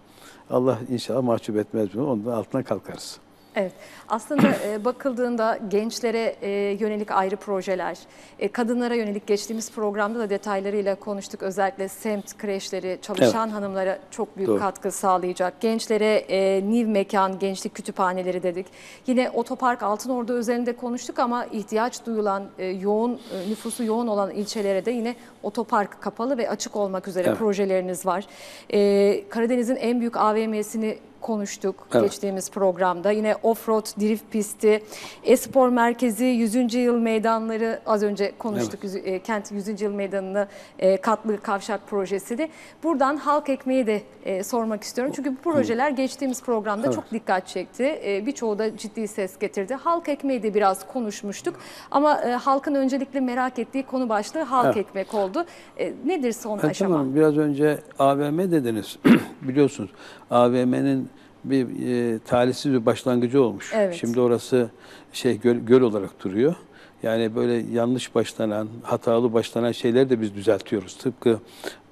Allah inşallah mahcup etmez bunu. Ondan altına kalkarız. Evet, aslında e, bakıldığında gençlere e, yönelik ayrı projeler, e, kadınlara yönelik geçtiğimiz programda da detaylarıyla konuştuk. Özellikle semt kreşleri çalışan hanımlara çok büyük Doğru. katkı sağlayacak. Gençlere e, Niv Mekan, gençlik kütüphaneleri dedik. Yine otopark Altınordu üzerinde konuştuk ama ihtiyaç duyulan, e, yoğun e, nüfusu yoğun olan ilçelere de yine otopark kapalı ve açık olmak üzere Evet. projeleriniz var. E, Karadeniz'in en büyük AVM'sini konuştuk Evet. geçtiğimiz programda. Yine offroad drift pisti, e-spor merkezi, 100. yıl meydanları az önce konuştuk. Yüzü- e, Kent 100. yıl meydanını e, katlı kavşak projesi de. Buradan halk ekmeği de e, sormak istiyorum. Çünkü bu projeler geçtiğimiz programda çok dikkat çekti. E, birçoğu da ciddi ses getirdi. Halk ekmeği de biraz konuşmuştuk. Ama e, halkın öncelikle merak ettiği konu başlığı halk Evet. ekmek oldu. E, nedir son Meltem aşama? Hanım biraz önce AVM dediniz. <clears throat> Biliyorsunuz AVM'nin bir e, talihsiz bir başlangıcı olmuş. Evet. Şimdi orası şey göl, göl olarak duruyor. Yani böyle yanlış başlanan, hatalı başlanan şeyleri de biz düzeltiyoruz. Tıpkı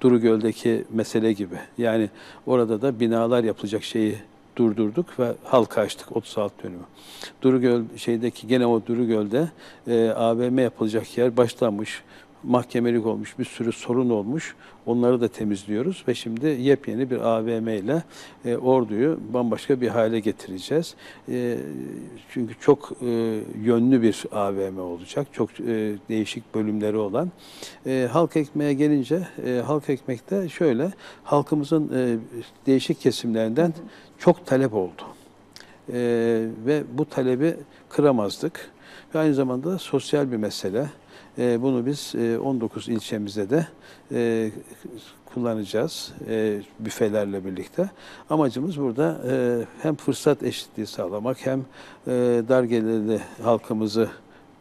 Duru Göl'deki mesele gibi. Yani orada da binalar yapılacak şeyi durdurduk ve halka açtık 36 dönümü. Duru Göl şeydeki gene o Duru Göl'de e, AVM yapılacak yer başlanmış mahkemelik olmuş, bir sürü sorun olmuş. Onları da temizliyoruz ve şimdi yepyeni bir AVM ile e, orduyu bambaşka bir hale getireceğiz. E, çünkü çok e, yönlü bir AVM olacak. Çok e, değişik bölümleri olan. E, halk ekmeğe gelince, e, halk ekmekte şöyle, halkımızın e, değişik kesimlerinden çok talep oldu. E, ve bu talebi kıramazdık. Ve aynı zamanda da sosyal bir mesele. E, bunu biz e, 19 ilçemizde de e, kullanacağız e, büfelerle birlikte. Amacımız burada e, hem fırsat eşitliği sağlamak hem e, dar gelirli halkımızı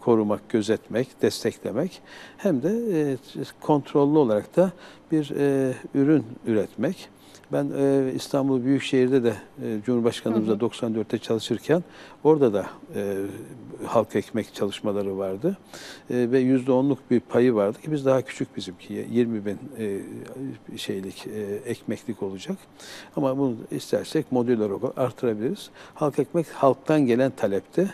korumak, gözetmek, desteklemek hem de e, kontrollü olarak da bir e, ürün üretmek. Ben e, İstanbul Büyükşehir'de de e, Cumhurbaşkanımızla 94'te çalışırken orada da e, halk ekmek çalışmaları vardı. E, ve %10'luk bir payı vardı ki biz daha küçük bizimki 20 bin e, şeylik e, ekmeklik olacak. Ama bunu istersek modüler olarak artırabiliriz. Halk ekmek halktan gelen talepti.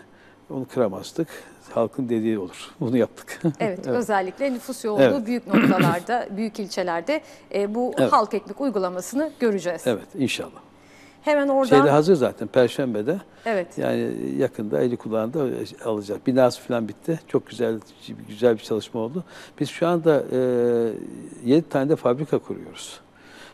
Onu kıramazdık. Halkın dediği olur. Bunu yaptık. <laughs> Evet, özellikle nüfus yoğunluğu Evet. büyük noktalarda, <clears throat> büyük ilçelerde e, bu Evet. halk ekmek uygulamasını göreceğiz. evet inşallah. Hemen oradan Şeyde hazır zaten Perşembe'de. evet. Yani yakında eli kulağında alacak. Binası falan bitti. Çok güzel güzel bir çalışma oldu. Biz şu anda e, 7 tane de fabrika kuruyoruz.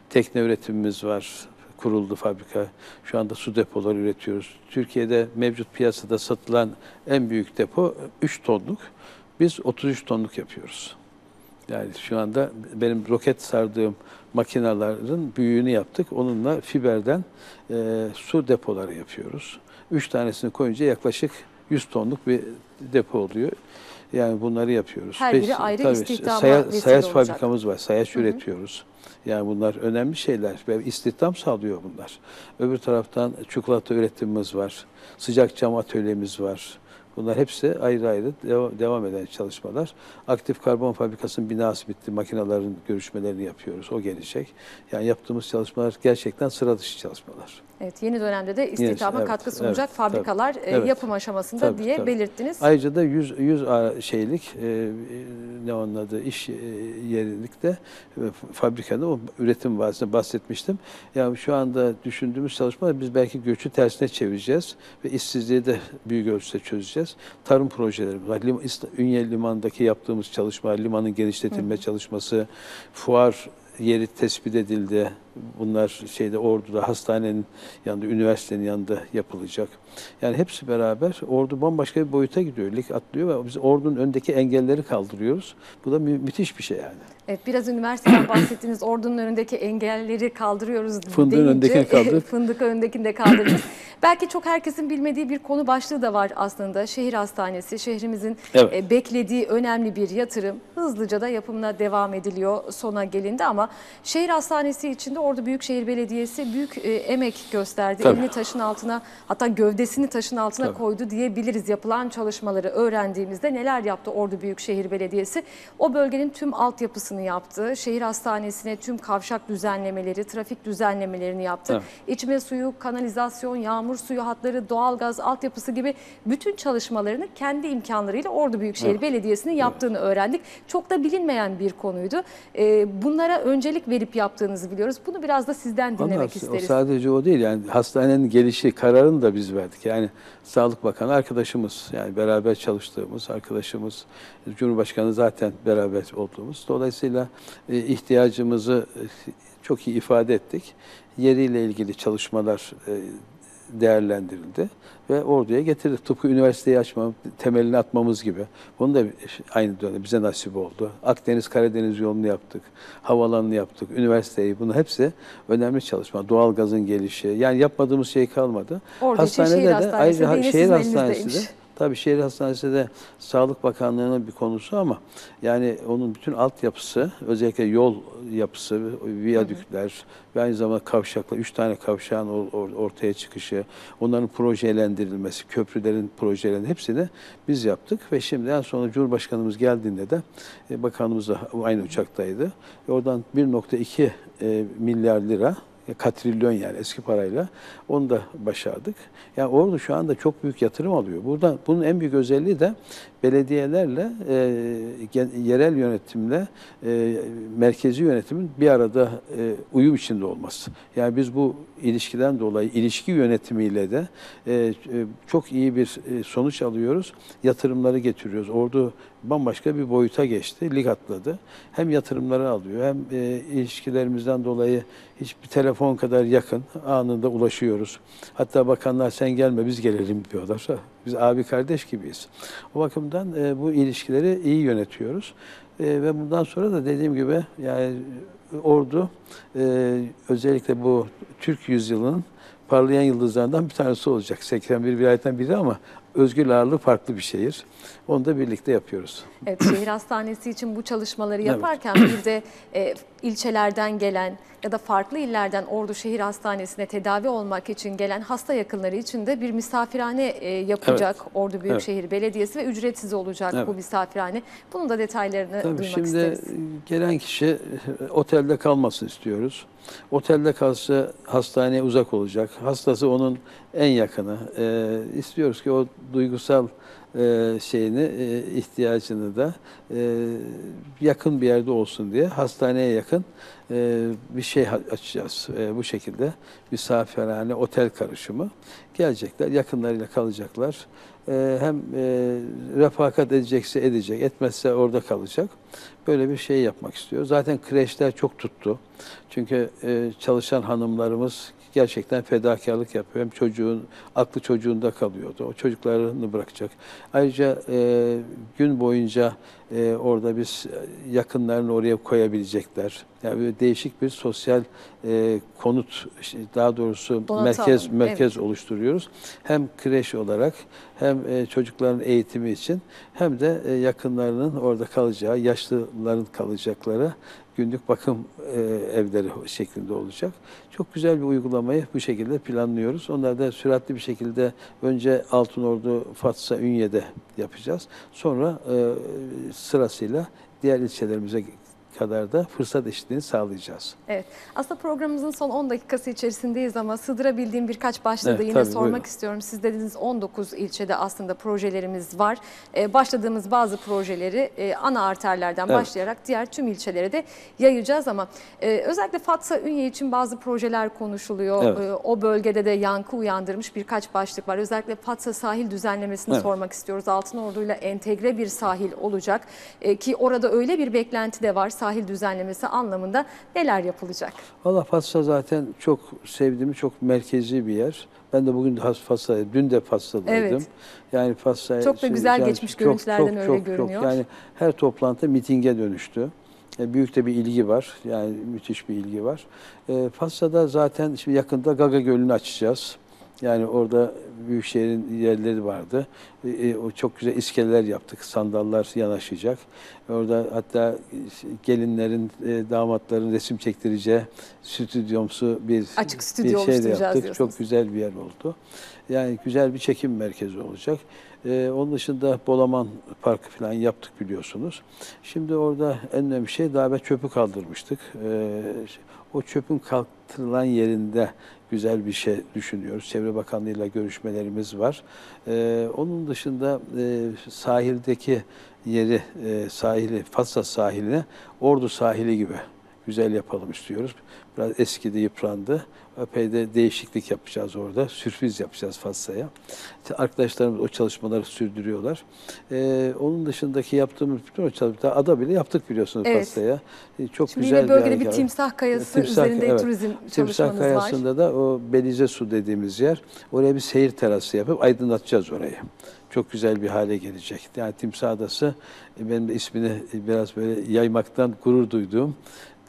Tekne üretimimiz var. Kuruldu fabrika. Şu anda su depoları üretiyoruz. Türkiye'de mevcut piyasada satılan en büyük depo 3 tonluk. Biz 33 tonluk yapıyoruz. Yani şu anda benim roket sardığım makinelerin büyüğünü yaptık. Onunla fiberden e, su depoları yapıyoruz. Üç tanesini koyunca yaklaşık 100 tonluk bir depo oluyor. Yani bunları yapıyoruz. Her biri ayrı tabii, istihdama saya- vesile Sayaç olacak. fabrikamız var. Sayaç üretiyoruz. Yani bunlar önemli şeyler ve istihdam sağlıyor bunlar. Öbür taraftan çikolata üretimimiz var. Sıcak cam atölyemiz var. Bunlar hepsi ayrı ayrı deva- devam eden çalışmalar. Aktif karbon fabrikasının binası bitti. Makinelerin görüşmelerini yapıyoruz. O gelecek. Yani yaptığımız çalışmalar gerçekten sıra dışı çalışmalar. Evet, yeni dönemde de istihdama evet, katkı sunacak evet, fabrikalar tabii. e, Evet. yapım aşamasında Tabii, diye tabii. belirttiniz. Ayrıca da 100 100 a- şeylik e, ne onun adı iş e, yerilikte e, fabrikada o üretim vasıtasında bahsetmiştim. Yani şu anda düşündüğümüz çalışmalar biz belki göçü tersine çevireceğiz ve işsizliği de büyük ölçüde çözeceğiz. Tarım projeleri var. Lim, Ünye limanındaki yaptığımız çalışma, limanın genişletilme çalışması, fuar yeri tespit edildi. Bunlar şeyde Ordu'da hastanenin yanında, üniversitenin yanında yapılacak. Yani hepsi beraber Ordu bambaşka bir boyuta gidiyor. Lig atlıyor ve biz Ordu'nun öndeki engelleri kaldırıyoruz. Bu da mü- müthiş bir şey yani. Evet, biraz üniversiteden <coughs> bahsettiğiniz ordunun önündeki engelleri kaldırıyoruz Fındığın deyince, öndekini kaldırdık. <laughs> fındık öndekini de kaldıracağız. <coughs> Belki çok herkesin bilmediği bir konu başlığı da var aslında. Şehir hastanesi, şehrimizin Evet. e, beklediği önemli bir yatırım. Hızlıca da yapımına devam ediliyor sona gelindi ama şehir hastanesi içinde Ordu Büyükşehir Belediyesi büyük e, emek gösterdi. Tabii. Elini taşın altına hatta gövdesini taşın altına Tabii. koydu diyebiliriz. Yapılan çalışmaları öğrendiğimizde neler yaptı Ordu Büyükşehir Belediyesi? O bölgenin tüm altyapısını yaptı. Şehir hastanesine tüm kavşak düzenlemeleri, trafik düzenlemelerini yaptı. Evet. İçme suyu, kanalizasyon, yağmur suyu hatları, doğalgaz altyapısı gibi bütün çalışmalarını kendi imkanlarıyla Ordu Büyükşehir Evet. Belediyesi'nin yaptığını öğrendik. Çok da bilinmeyen bir konuydu. Ee, bunlara öncelik verip yaptığınızı biliyoruz. Bunu biraz da sizden dinlemek Ama isteriz. o sadece o değil yani hastanenin gelişi kararını da biz verdik. Yani Sağlık Bakanı arkadaşımız yani beraber çalıştığımız arkadaşımız Cumhurbaşkanı zaten beraber olduğumuz. Dolayısıyla e, ihtiyacımızı e, çok iyi ifade ettik. Yeriyle ilgili çalışmalar e, değerlendirildi ve orduya getirdik. Tıpkı üniversiteyi açma, temelini atmamız gibi. Bunu da aynı dönem bize nasip oldu. Akdeniz, Karadeniz yolunu yaptık. Havalanını yaptık. Üniversiteyi, bunu hepsi önemli çalışma. Doğalgazın gelişi. Yani yapmadığımız şey kalmadı. Şehir hastanesi de yine şehir sizin hastanesi de elinizdeymiş. Tabii şehir hastanesi de Sağlık Bakanlığı'nın bir konusu ama yani onun bütün altyapısı özellikle yol yapısı, viyadükler ve aynı zamanda kavşaklar, üç tane kavşağın or- or- ortaya çıkışı, onların projelendirilmesi, köprülerin projelendirilmesi hepsini biz yaptık ve şimdi en sonunda Cumhurbaşkanımız geldiğinde de e, bakanımız da aynı uçaktaydı. E, Oradan 1.2 e, milyar lira katrilyon yani eski parayla onu da başardık. Yani Ordu şu anda çok büyük yatırım alıyor. Burada bunun en büyük özelliği de belediyelerle e, yerel yönetimle e, merkezi yönetimin bir arada e, uyum içinde olması. Yani biz bu ilişkiden dolayı ilişki yönetimiyle de e, e, çok iyi bir e, sonuç alıyoruz. Yatırımları getiriyoruz. Ordu bambaşka bir boyuta geçti. Lig atladı. Hem yatırımları alıyor hem e, ilişkilerimizden dolayı hiçbir telefon kadar yakın anında ulaşıyoruz. Hatta bakanlar sen gelme biz gelelim diyorlar. Biz abi kardeş gibiyiz. O bakımdan e, bu ilişkileri iyi yönetiyoruz. E, ve bundan sonra da dediğim gibi yani ordu e, özellikle bu Türk yüzyılının parlayan yıldızlarından bir tanesi olacak. 81 vilayetten biri ama özgür ağırlığı farklı bir şehir. Onu da birlikte yapıyoruz. Evet, şehir hastanesi için bu çalışmaları Evet. yaparken bir de e, ilçelerden gelen ya da farklı illerden Ordu Şehir Hastanesi'ne tedavi olmak için gelen hasta yakınları için de bir misafirhane e, yapacak Ordu Büyükşehir Belediyesi ve ücretsiz olacak Evet. bu misafirhane. Bunun da detaylarını Tabii duymak şimdi isteriz. gelen kişi e, otelde kalmasını istiyoruz. Otelde kalsa hastaneye uzak olacak. Hastası onun en yakını. Ee, istiyoruz ki o duygusal e, şeyini, e, ihtiyacını da e, yakın bir yerde olsun diye hastaneye yakın e, bir şey açacağız. E, bu şekilde misafirhane, otel karışımı. Gelecekler, yakınlarıyla kalacaklar. E, hem e, refakat edecekse edecek, etmezse orada kalacak. Böyle bir şey yapmak istiyor. Zaten kreşler çok tuttu. Çünkü e, çalışan hanımlarımız gerçekten fedakarlık yapıyor. Hem çocuğun, aklı çocuğunda kalıyordu. O çocuklarını bırakacak. Ayrıca e, gün boyunca e, orada biz e, yakınlarını oraya koyabilecekler. Yani böyle değişik bir sosyal e, konut, daha doğrusu Donatı merkez merkez oluşturuyoruz. Hem kreş olarak hem e, çocukların eğitimi için hem de e, yakınlarının orada kalacağı, yaşlıların kalacakları günlük bakım e, evleri şeklinde olacak. Çok güzel bir uygulamayı bu şekilde planlıyoruz. Onlar da süratli bir şekilde önce Altınordu, Fatsa, Ünye'de yapacağız. Sonra e, sırasıyla diğer ilçelerimize kadar da fırsat eşitliğini sağlayacağız. Evet. Aslında programımızın son 10 dakikası içerisindeyiz ama sığdırabildiğim birkaç başlığı da Evet, yine tabii, sormak buyurun. istiyorum. Siz dediniz 19 ilçede aslında projelerimiz var. Ee, başladığımız bazı projeleri e, ana arterlerden Evet. başlayarak diğer tüm ilçelere de yayacağız ama e, özellikle Fatsa Ünye için bazı projeler konuşuluyor. Evet. E, o bölgede de yankı uyandırmış birkaç başlık var. Özellikle Fatsa sahil düzenlemesini Evet. sormak istiyoruz. Altınordu'yla entegre bir sahil olacak E, ki orada öyle bir beklenti de var sahil düzenlemesi anlamında neler yapılacak? Valla Fatsa zaten çok sevdiğim, çok merkezi bir yer. Ben de bugün de Fas'a, dün de Fas'taydım. Evet. Yani Fas'a Çok da güzel geçmiş görüntülerden öyle görünüyor. Yani her toplantı mitinge dönüştü. E, Büyük de bir ilgi var. Yani müthiş bir ilgi var. E, Fas'ta zaten şimdi yakında Gaga Gölü'nü açacağız. Yani orada Büyükşehir'in yerleri vardı. E, e, o çok güzel iskeleler yaptık. Sandallar yanaşacak. Orada hatta gelinlerin, e, damatların resim çektireceği stüdyomsu bir, Açık bir stüdyo şey de yaptık. diyorsunuz. Çok güzel bir yer oldu. Yani güzel bir çekim merkezi olacak. Ee, onun dışında Bolaman Parkı falan yaptık biliyorsunuz. Şimdi orada en önemli şey daha çöpü kaldırmıştık. Ee, o çöpün kaldırılan yerinde güzel bir şey düşünüyoruz. Çevre Bakanlığı'yla görüşmelerimiz var. Ee, onun dışında e, sahildeki yeri, e, sahili, Fatsa sahiline Ordu sahili gibi güzel yapalım istiyoruz. Biraz eskidi, yıprandı. Epey de değişiklik yapacağız orada. Sürpriz yapacağız Fatsa'ya. İşte arkadaşlarımız o çalışmaları sürdürüyorlar. Ee, onun dışındaki yaptığımız bütün o çalışmalar, ada bile yaptık biliyorsunuz Evet. Fatsa'ya. Ee, çok Şimdi güzel yine bölgede bir hareket. timsah kayası Timsah, üzerinde evet. turizm Timsah çalışmanız var. Kayası'nda da o Belize Su dediğimiz yer. Oraya bir seyir terası yapıp aydınlatacağız orayı. Çok güzel bir hale gelecek. Yani Timsah Adası e, benim de ismini biraz böyle yaymaktan gurur duyduğum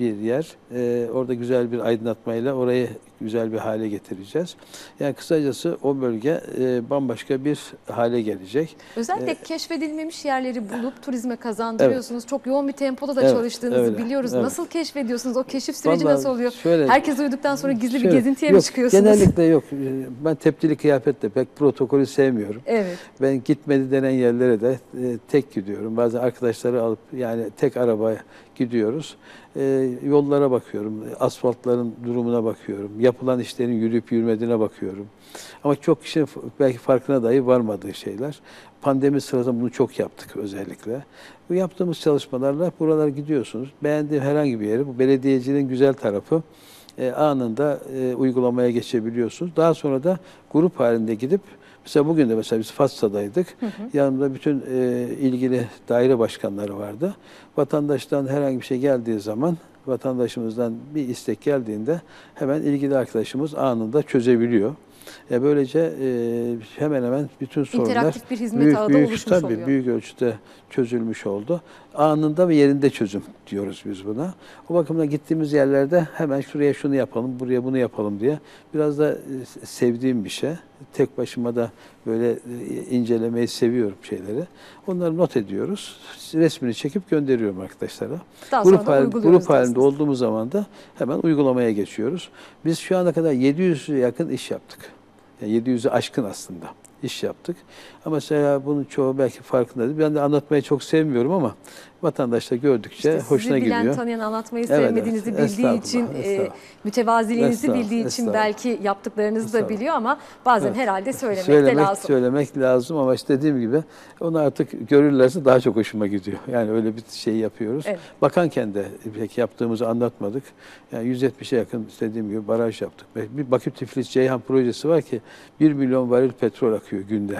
bir yer. Ee, orada güzel bir aydınlatmayla orayı güzel bir hale getireceğiz. Yani kısacası o bölge e, bambaşka bir hale gelecek. Özellikle keşfedilmemiş yerleri bulup turizme kazandırıyorsunuz. Çok yoğun bir tempoda da Evet, çalıştığınızı öyle, biliyoruz. evet. Nasıl keşfediyorsunuz? O keşif süreci Vallahi nasıl oluyor? şöyle- Herkes uyuduktan sonra gizli bir Şöyle, gezintiye mi yok, çıkıyorsunuz? Genellikle yok. Ee, Ben tepkili kıyafetle pek protokolü sevmiyorum. Evet. Ben gitmedi denen yerlere de e, tek gidiyorum. Bazen arkadaşları alıp yani tek arabaya gidiyoruz. E, yollara bakıyorum, asfaltların durumuna bakıyorum, yapılan işlerin yürüyüp yürümediğine bakıyorum. Ama çok kişinin belki farkına dahi varmadığı şeyler. Pandemi sırasında bunu çok yaptık özellikle. Bu yaptığımız çalışmalarla buralara gidiyorsunuz. Beğendiğim herhangi bir yeri, bu belediyeciliğin güzel tarafı e, anında e, uygulamaya geçebiliyorsunuz. Daha sonra da grup halinde gidip mesela bugün de mesela biz Fatsa'daydık. Yanımda bütün e, ilgili daire başkanları vardı. Vatandaştan herhangi bir şey geldiği zaman vatandaşımızdan bir istek geldiğinde hemen ilgili arkadaşımız anında çözebiliyor. E, böylece e, hemen hemen bütün sorunlar bir hizmet büyük, büyük, tabii, büyük ölçüde çözülmüş oldu. Anında ve yerinde çözüm diyoruz biz buna. O bakımdan gittiğimiz yerlerde hemen şuraya şunu yapalım, buraya bunu yapalım diye biraz da e, sevdiğim bir şey. Tek başıma da böyle e, incelemeyi seviyorum şeyleri. Onları not ediyoruz. Resmini çekip gönderiyorum arkadaşlara. Daha grup, hal- grup halinde olduğumuz zaman da hemen uygulamaya geçiyoruz. Biz şu ana kadar 700'e yakın iş yaptık. Yani 700'ü aşkın aslında iş yaptık. Ama mesela bunun çoğu belki farkında. Ben de anlatmayı çok sevmiyorum ama vatandaş da gördükçe İşte hoşuna sizi bilen, gidiyor. tanıyan, anlatmayı Evet, sevmediğinizi evet. bildiği Estağfurullah, için, e, estağfurullah. mütevaziliğinizi Estağfurullah, bildiği için belki yaptıklarınızı da biliyor ama bazen Evet. herhalde söylemek, söylemek, de lazım. Söylemek lazım ama işte dediğim gibi onu artık görürlerse daha çok hoşuma gidiyor. <laughs> Yani öyle bir şey yapıyoruz. Evet. Bakanken de pek yaptığımızı anlatmadık. Yani 170'e yakın dediğim gibi baraj yaptık. Bir Bakü Tiflis Ceyhan projesi var ki 1 milyon varil petrol akıyor günde.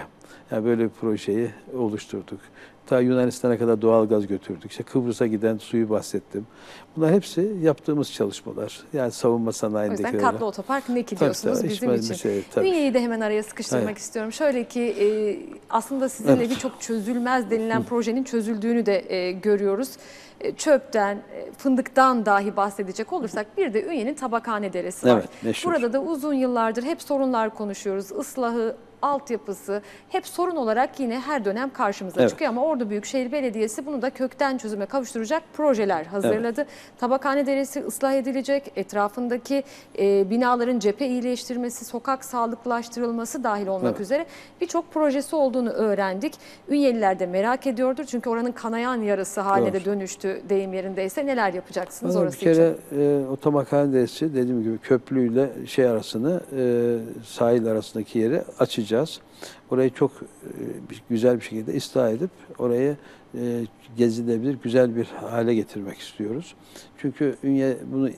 Yani böyle bir projeyi oluşturduk. Ta Yunanistan'a kadar doğalgaz götürdük. İşte Kıbrıs'a giden suyu bahsettim. Bunlar hepsi yaptığımız çalışmalar. Yani savunma O sanayindeki. yüzden katlı otopark ne ki Tabii, diyorsunuz tabii, bizim hiç için. şey, tabii. Ünye'yi de hemen araya sıkıştırmak Evet. istiyorum. Şöyle ki e, aslında sizinle Evet. birçok çözülmez denilen projenin çözüldüğünü de e, görüyoruz. E, çöpten, e, fındıktan dahi bahsedecek olursak bir de Ünye'nin Tabakhane Deresi var. Evet, meşhur. Burada da uzun yıllardır hep sorunlar konuşuyoruz. Islahı, altyapısı hep sorun olarak yine her dönem karşımıza Evet. çıkıyor ama Ordu Büyükşehir Belediyesi bunu da kökten çözüme kavuşturacak projeler hazırladı. Tabakhane Deresi ıslah edilecek, etrafındaki e, binaların cephe iyileştirmesi, sokak sağlıklaştırılması dahil olmak Evet. üzere birçok projesi olduğunu öğrendik. Ünyeliler de merak ediyordur çünkü oranın kanayan yarası haline de dönüştü deyim yerindeyse. Neler yapacaksınız Valla orası bir kere için? e, o Tabakhane Deresi dediğim gibi köprüyle şey arasını e, sahil arasındaki yeri açacağız. Orayı çok e, güzel bir şekilde ıslah edip orayı e, gezilebilir güzel bir hale getirmek istiyoruz. Çünkü Ünye bunu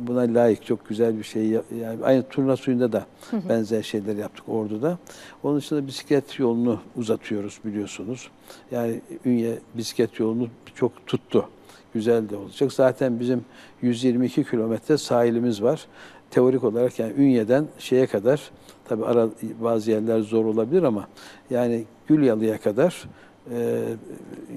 buna layık çok güzel bir şey ya- yani aynı turna suyunda da benzer şeyler yaptık Ordu'da. Onun dışında bisiklet yolunu uzatıyoruz biliyorsunuz. Yani Ünye bisiklet yolunu çok tuttu güzel de olacak. Zaten bizim 122 kilometre sahilimiz var. Teorik olarak yani Ünye'den şeye kadar tabi ara bazı yerler zor olabilir ama yani Gülyalı'ya kadar e,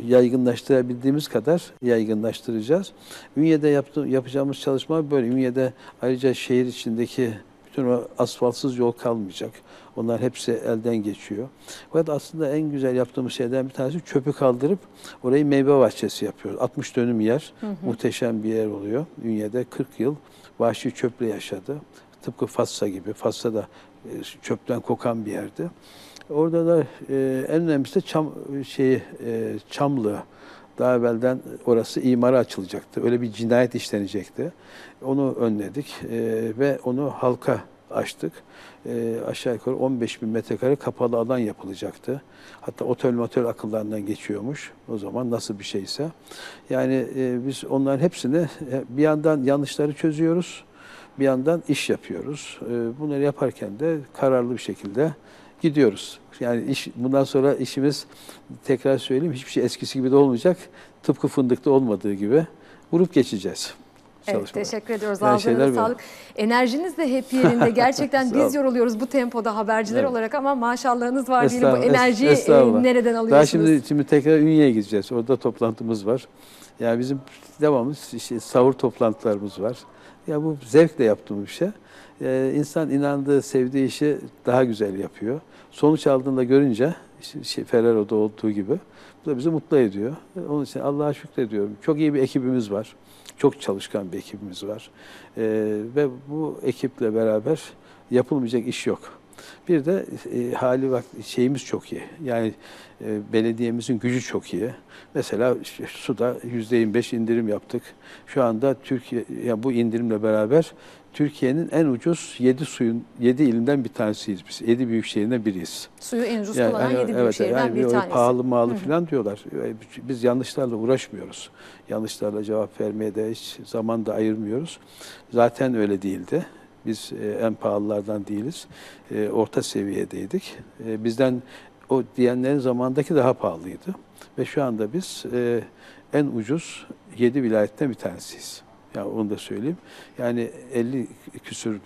yaygınlaştırabildiğimiz kadar yaygınlaştıracağız. Ünye'de yaptığım, yapacağımız çalışma böyle. Ünye'de ayrıca şehir içindeki bütün o asfaltsız yol kalmayacak. Onlar hepsi elden geçiyor. Fakat aslında en güzel yaptığımız şeyden bir tanesi çöpü kaldırıp orayı meyve bahçesi yapıyoruz. 60 dönüm yer, muhteşem bir yer oluyor. Ünye'de 40 yıl vahşi çöple yaşadı. Tıpkı Fatsa gibi. Fatsa da çöpten kokan bir yerdi. Orada da e, en önemlisi de çam şeyi e, Çamlı. Daha evvelden orası imara açılacaktı. Öyle bir cinayet işlenecekti. Onu önledik e, ve onu halka açtık. E, aşağı yukarı 15 bin metrekare kapalı alan yapılacaktı. Hatta otel motel akıllarından geçiyormuş. O zaman nasıl bir şeyse. Yani e, biz onların hepsini e, bir yandan yanlışları çözüyoruz. Bir yandan iş yapıyoruz. E, bunları yaparken de kararlı bir şekilde gidiyoruz. Yani iş bundan sonra işimiz tekrar söyleyeyim hiçbir şey eskisi gibi de olmayacak. Tıpkı fındıkta olmadığı gibi vurup geçeceğiz. Evet, teşekkür ediyoruz. Yani Ağzınıza sağlık. Enerjiniz de hep yerinde. <laughs> Gerçekten biz yoruluyoruz bu tempoda haberciler Evet. olarak ama maşallahınız var diyelim. Bu enerjiyi e, nereden Daha alıyorsunuz? şimdi şimdi tekrar Ünye'ye gideceğiz. Orada toplantımız var. Yani bizim devamlı işte sahur toplantılarımız var. Ya bu zevkle yaptığım bir şey. Ee, insan inandığı, sevdiği işi daha güzel yapıyor. Sonuç aldığında görünce işte şey, Ferrero'da olduğu gibi bu da bizi mutlu ediyor. Onun için Allah'a şükrediyorum. Çok iyi bir ekibimiz var. Çok çalışkan bir ekibimiz var. Ee, ve bu ekiple beraber yapılmayacak iş yok. Bir de e, hali bak şeyimiz çok iyi. Yani e, belediyemizin gücü çok iyi. Mesela işte suda yüzde 25 indirim yaptık. Şu anda Türkiye ya bu indirimle beraber Türkiye'nin en ucuz 7 suyun 7 ilinden bir tanesiyiz biz. 7 büyük şehrinden biriyiz. Suyu en ucuz Yani, kullanan hani, yedi büyük evet, şehirden yani bir tanesi. Pahalı mağlı falan diyorlar. Biz yanlışlarla uğraşmıyoruz. Yanlışlarla cevap vermeye de hiç zaman da ayırmıyoruz. Zaten öyle değildi. Biz e, en pahalılardan değiliz. E, orta seviyedeydik. E, bizden o diyenlerin zamandaki daha pahalıydı. Ve şu anda biz en ucuz 7 vilayetten bir tanesiyiz. Yani onu da söyleyeyim. Yani 50 küsür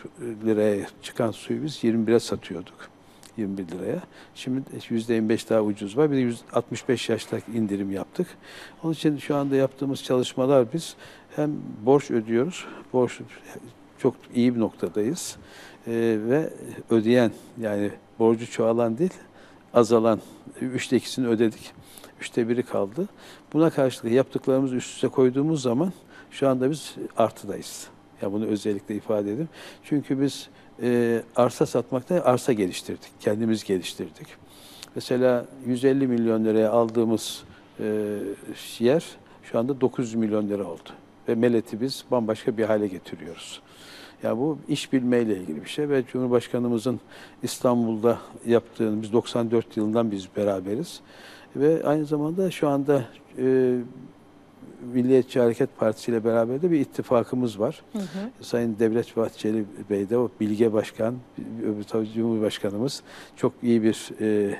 liraya çıkan suyu biz 21'e satıyorduk. 21 liraya. Şimdi %25 daha ucuz var. Bir de 165 yaşlık indirim yaptık. Onun için şu anda yaptığımız çalışmalar biz hem borç ödüyoruz, borç çok iyi bir noktadayız Ee, ve ödeyen yani borcu çoğalan değil azalan üçte ikisini ödedik. Üçte biri kaldı. Buna karşılık yaptıklarımızı üst üste koyduğumuz zaman şu anda biz artıdayız. Ya bunu özellikle ifade edeyim. Çünkü biz e, arsa satmakta arsa geliştirdik. Kendimiz geliştirdik. Mesela 150 milyon liraya aldığımız e, yer şu anda 900 milyon lira oldu. Ve Melet'i biz bambaşka bir hale getiriyoruz. Ya bu iş bilmeyle ilgili bir şey ve Cumhurbaşkanımızın İstanbul'da yaptığını, biz 94 yılından biz beraberiz. Ve aynı zamanda şu anda e, Milliyetçi Hareket Partisi ile beraber de bir ittifakımız var. Sayın Devlet Bahçeli Bey de o Bilge Başkan, öbür tabii Cumhurbaşkanımız çok iyi bir e,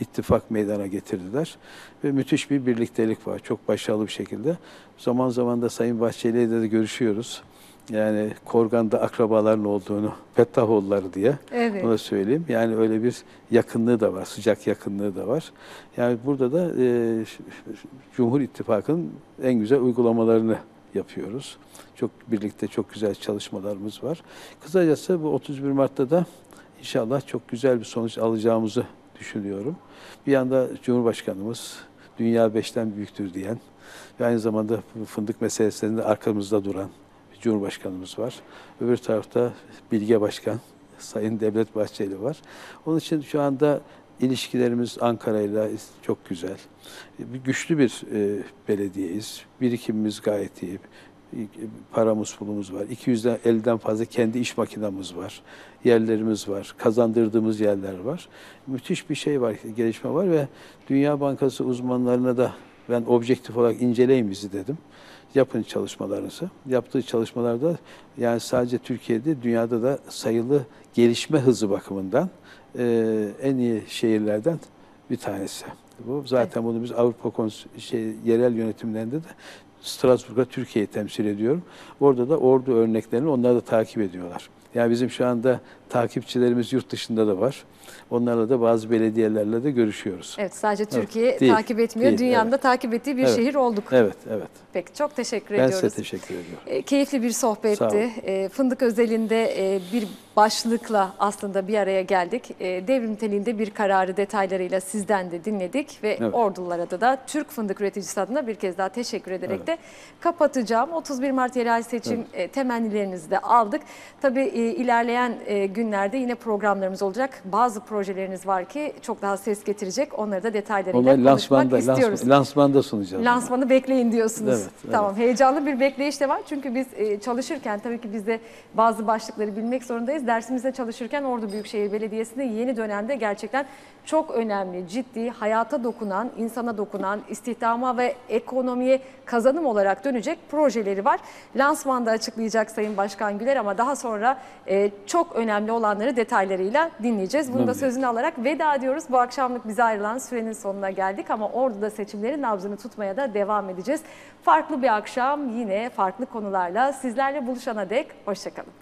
ittifak meydana getirdiler. Ve müthiş bir birliktelik var. Çok başarılı bir şekilde. Zaman zaman da Sayın Bahçeli ile de görüşüyoruz. Yani Korgan'da akrabaların olduğunu, Fettahoğulları diye Evet. onu da söyleyeyim. Yani öyle bir yakınlığı da var, sıcak yakınlığı da var. Yani burada da e, Cumhur İttifakı'nın en güzel uygulamalarını yapıyoruz. Çok birlikte çok güzel çalışmalarımız var. Kısacası bu 31 Mart'ta da inşallah çok güzel bir sonuç alacağımızı düşünüyorum. Bir yanda Cumhurbaşkanımız dünya beşten büyüktür diyen ve aynı zamanda fındık meselesinde arkamızda duran Cumhurbaşkanımız var. Öbür tarafta Bilge Başkan, Sayın Devlet Bahçeli var. Onun için şu anda ilişkilerimiz Ankara'yla çok güzel. Güçlü bir e, belediyeyiz. Birikimimiz gayet iyi. Paramız pulumuz var. 200'den 50'den fazla kendi iş makinamız var. Yerlerimiz var. Kazandırdığımız yerler var. Müthiş bir şey var, gelişme var ve Dünya Bankası uzmanlarına da ben objektif olarak inceleyin bizi dedim. Yapın çalışmalarınızı. Yaptığı çalışmalarda yani sadece Türkiye'de dünyada da sayılı gelişme hızı bakımından e, en iyi şehirlerden bir tanesi. Bu zaten bunu biz Avrupa Kons şey, yerel yönetimlerinde de Strasbourg'a Türkiye'yi temsil ediyorum. Orada da ordu örneklerini onlar da takip ediyorlar. Yani bizim şu anda takipçilerimiz yurt dışında da var. Onlarla da bazı belediyelerle de görüşüyoruz. Evet sadece Türkiye değil, takip etmiyor. değil, Dünyanın da evet. takip ettiği bir Evet. şehir olduk. Evet, evet. Peki çok teşekkür Ben ediyoruz. size teşekkür ediyorum. E, Keyifli bir sohbetti. E, Fındık özelinde e, bir başlıkla aslında bir araya geldik. E, devrim niteliğinde bir kararı detaylarıyla sizden de dinledik ve Evet. ordulara da, da Türk Fındık Üreticisi adına bir kez daha teşekkür ederek de kapatacağım. 31 Mart yerel seçim e, temennilerinizi de aldık. Tabii e, ilerleyen e, günlerde yine programlarımız olacak. Bazı projeleriniz var ki çok daha ses getirecek. Onları da detaylarıyla Onlar konuşmak lansmanda, istiyoruz. lansman, lansmanda sunacağız. Lansmanı bekleyin diyorsunuz. Evet, evet. Tamam heyecanlı bir bekleyiş de var. Çünkü biz e, çalışırken tabii ki biz de bazı başlıkları bilmek zorundayız. Dersimizde çalışırken Ordu Büyükşehir Belediyesi'nde yeni dönemde gerçekten çok önemli, ciddi, hayata dokunan, insana dokunan, istihdama ve ekonomiye kazanım olarak dönecek projeleri var. Lansmanda açıklayacak Sayın Başkan Güler ama daha sonra e, çok önemli olanları detaylarıyla dinleyeceğiz. Bunu da Tabii. sözünü alarak veda ediyoruz. Bu akşamlık bize ayrılan sürenin sonuna geldik ama Ordu'da seçimlerin nabzını tutmaya da devam edeceğiz. Farklı bir akşam yine farklı konularla sizlerle buluşana dek hoşçakalın.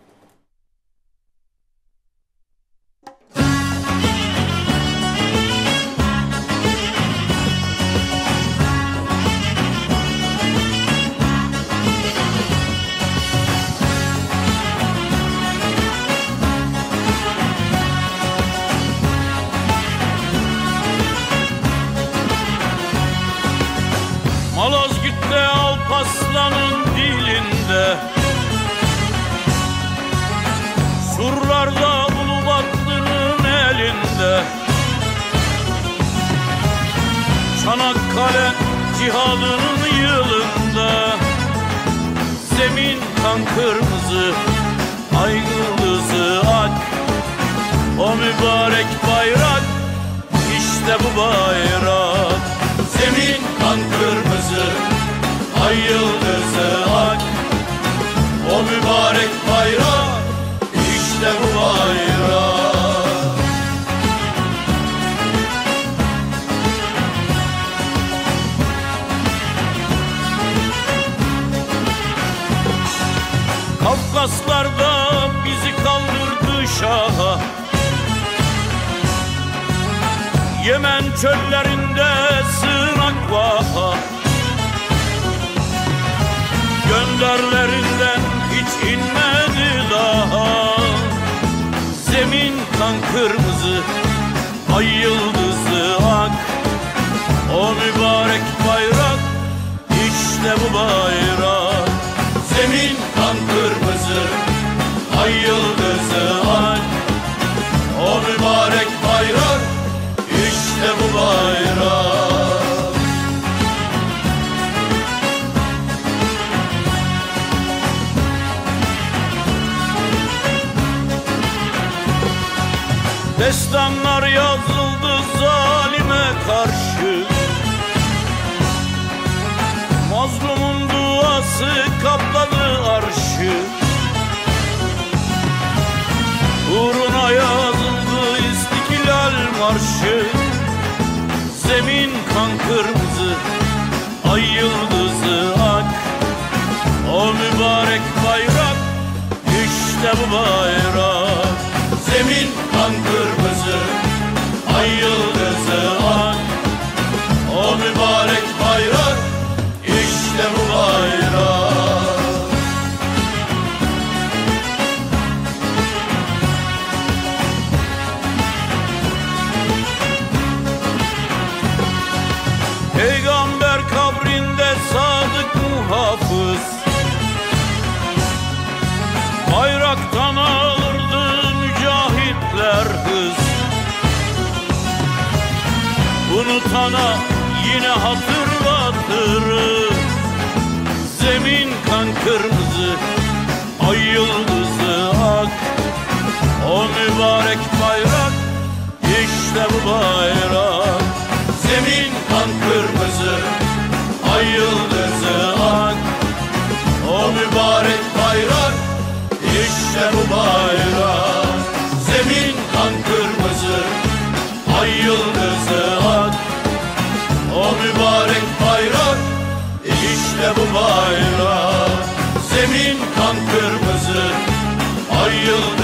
Alpaslan'ın dilinde. Surlarda Ulubatlı'nın elinde. Çanakkale cihadının yılında. Zemin kan kırmızı, ay yıldızı ak. O mübarek bayrak, işte bu bayrak. Zemin kan kırmızı, ay yıldızı ak O mübarek bayrak, işte bu bayrak Kafkaslarda bizi kaldırdı şaha. Yemen çöllerinde sığınak var Gönderlerinden hiç inmedi daha. Zemin kan kırmızı, ay yıldızı ak. O mübarek bayrak, işte bu bayrak. Zemin kan kırmızı, ay yıldızı Destanlar yazıldı zalime karşı. Mazlumun duası kapladı arşı. Uğruna yazıldı istiklal marşı. Zemin kan kırmızı, ay yıldızı ak. O mübarek bayrak, işte bu bayrak. Zemin kan kırmızı, Unutana yine hatırlatırız Zemin kan kırmızı, ay yıldızı ak. O mübarek bayrak, işte bu bayrak. Zemin kan kırmızı, ay yıldızı ak. O mübarek bayrak, işte bu bayrak işte bu bayrak Zemin kan kırmızı, ay yıldızı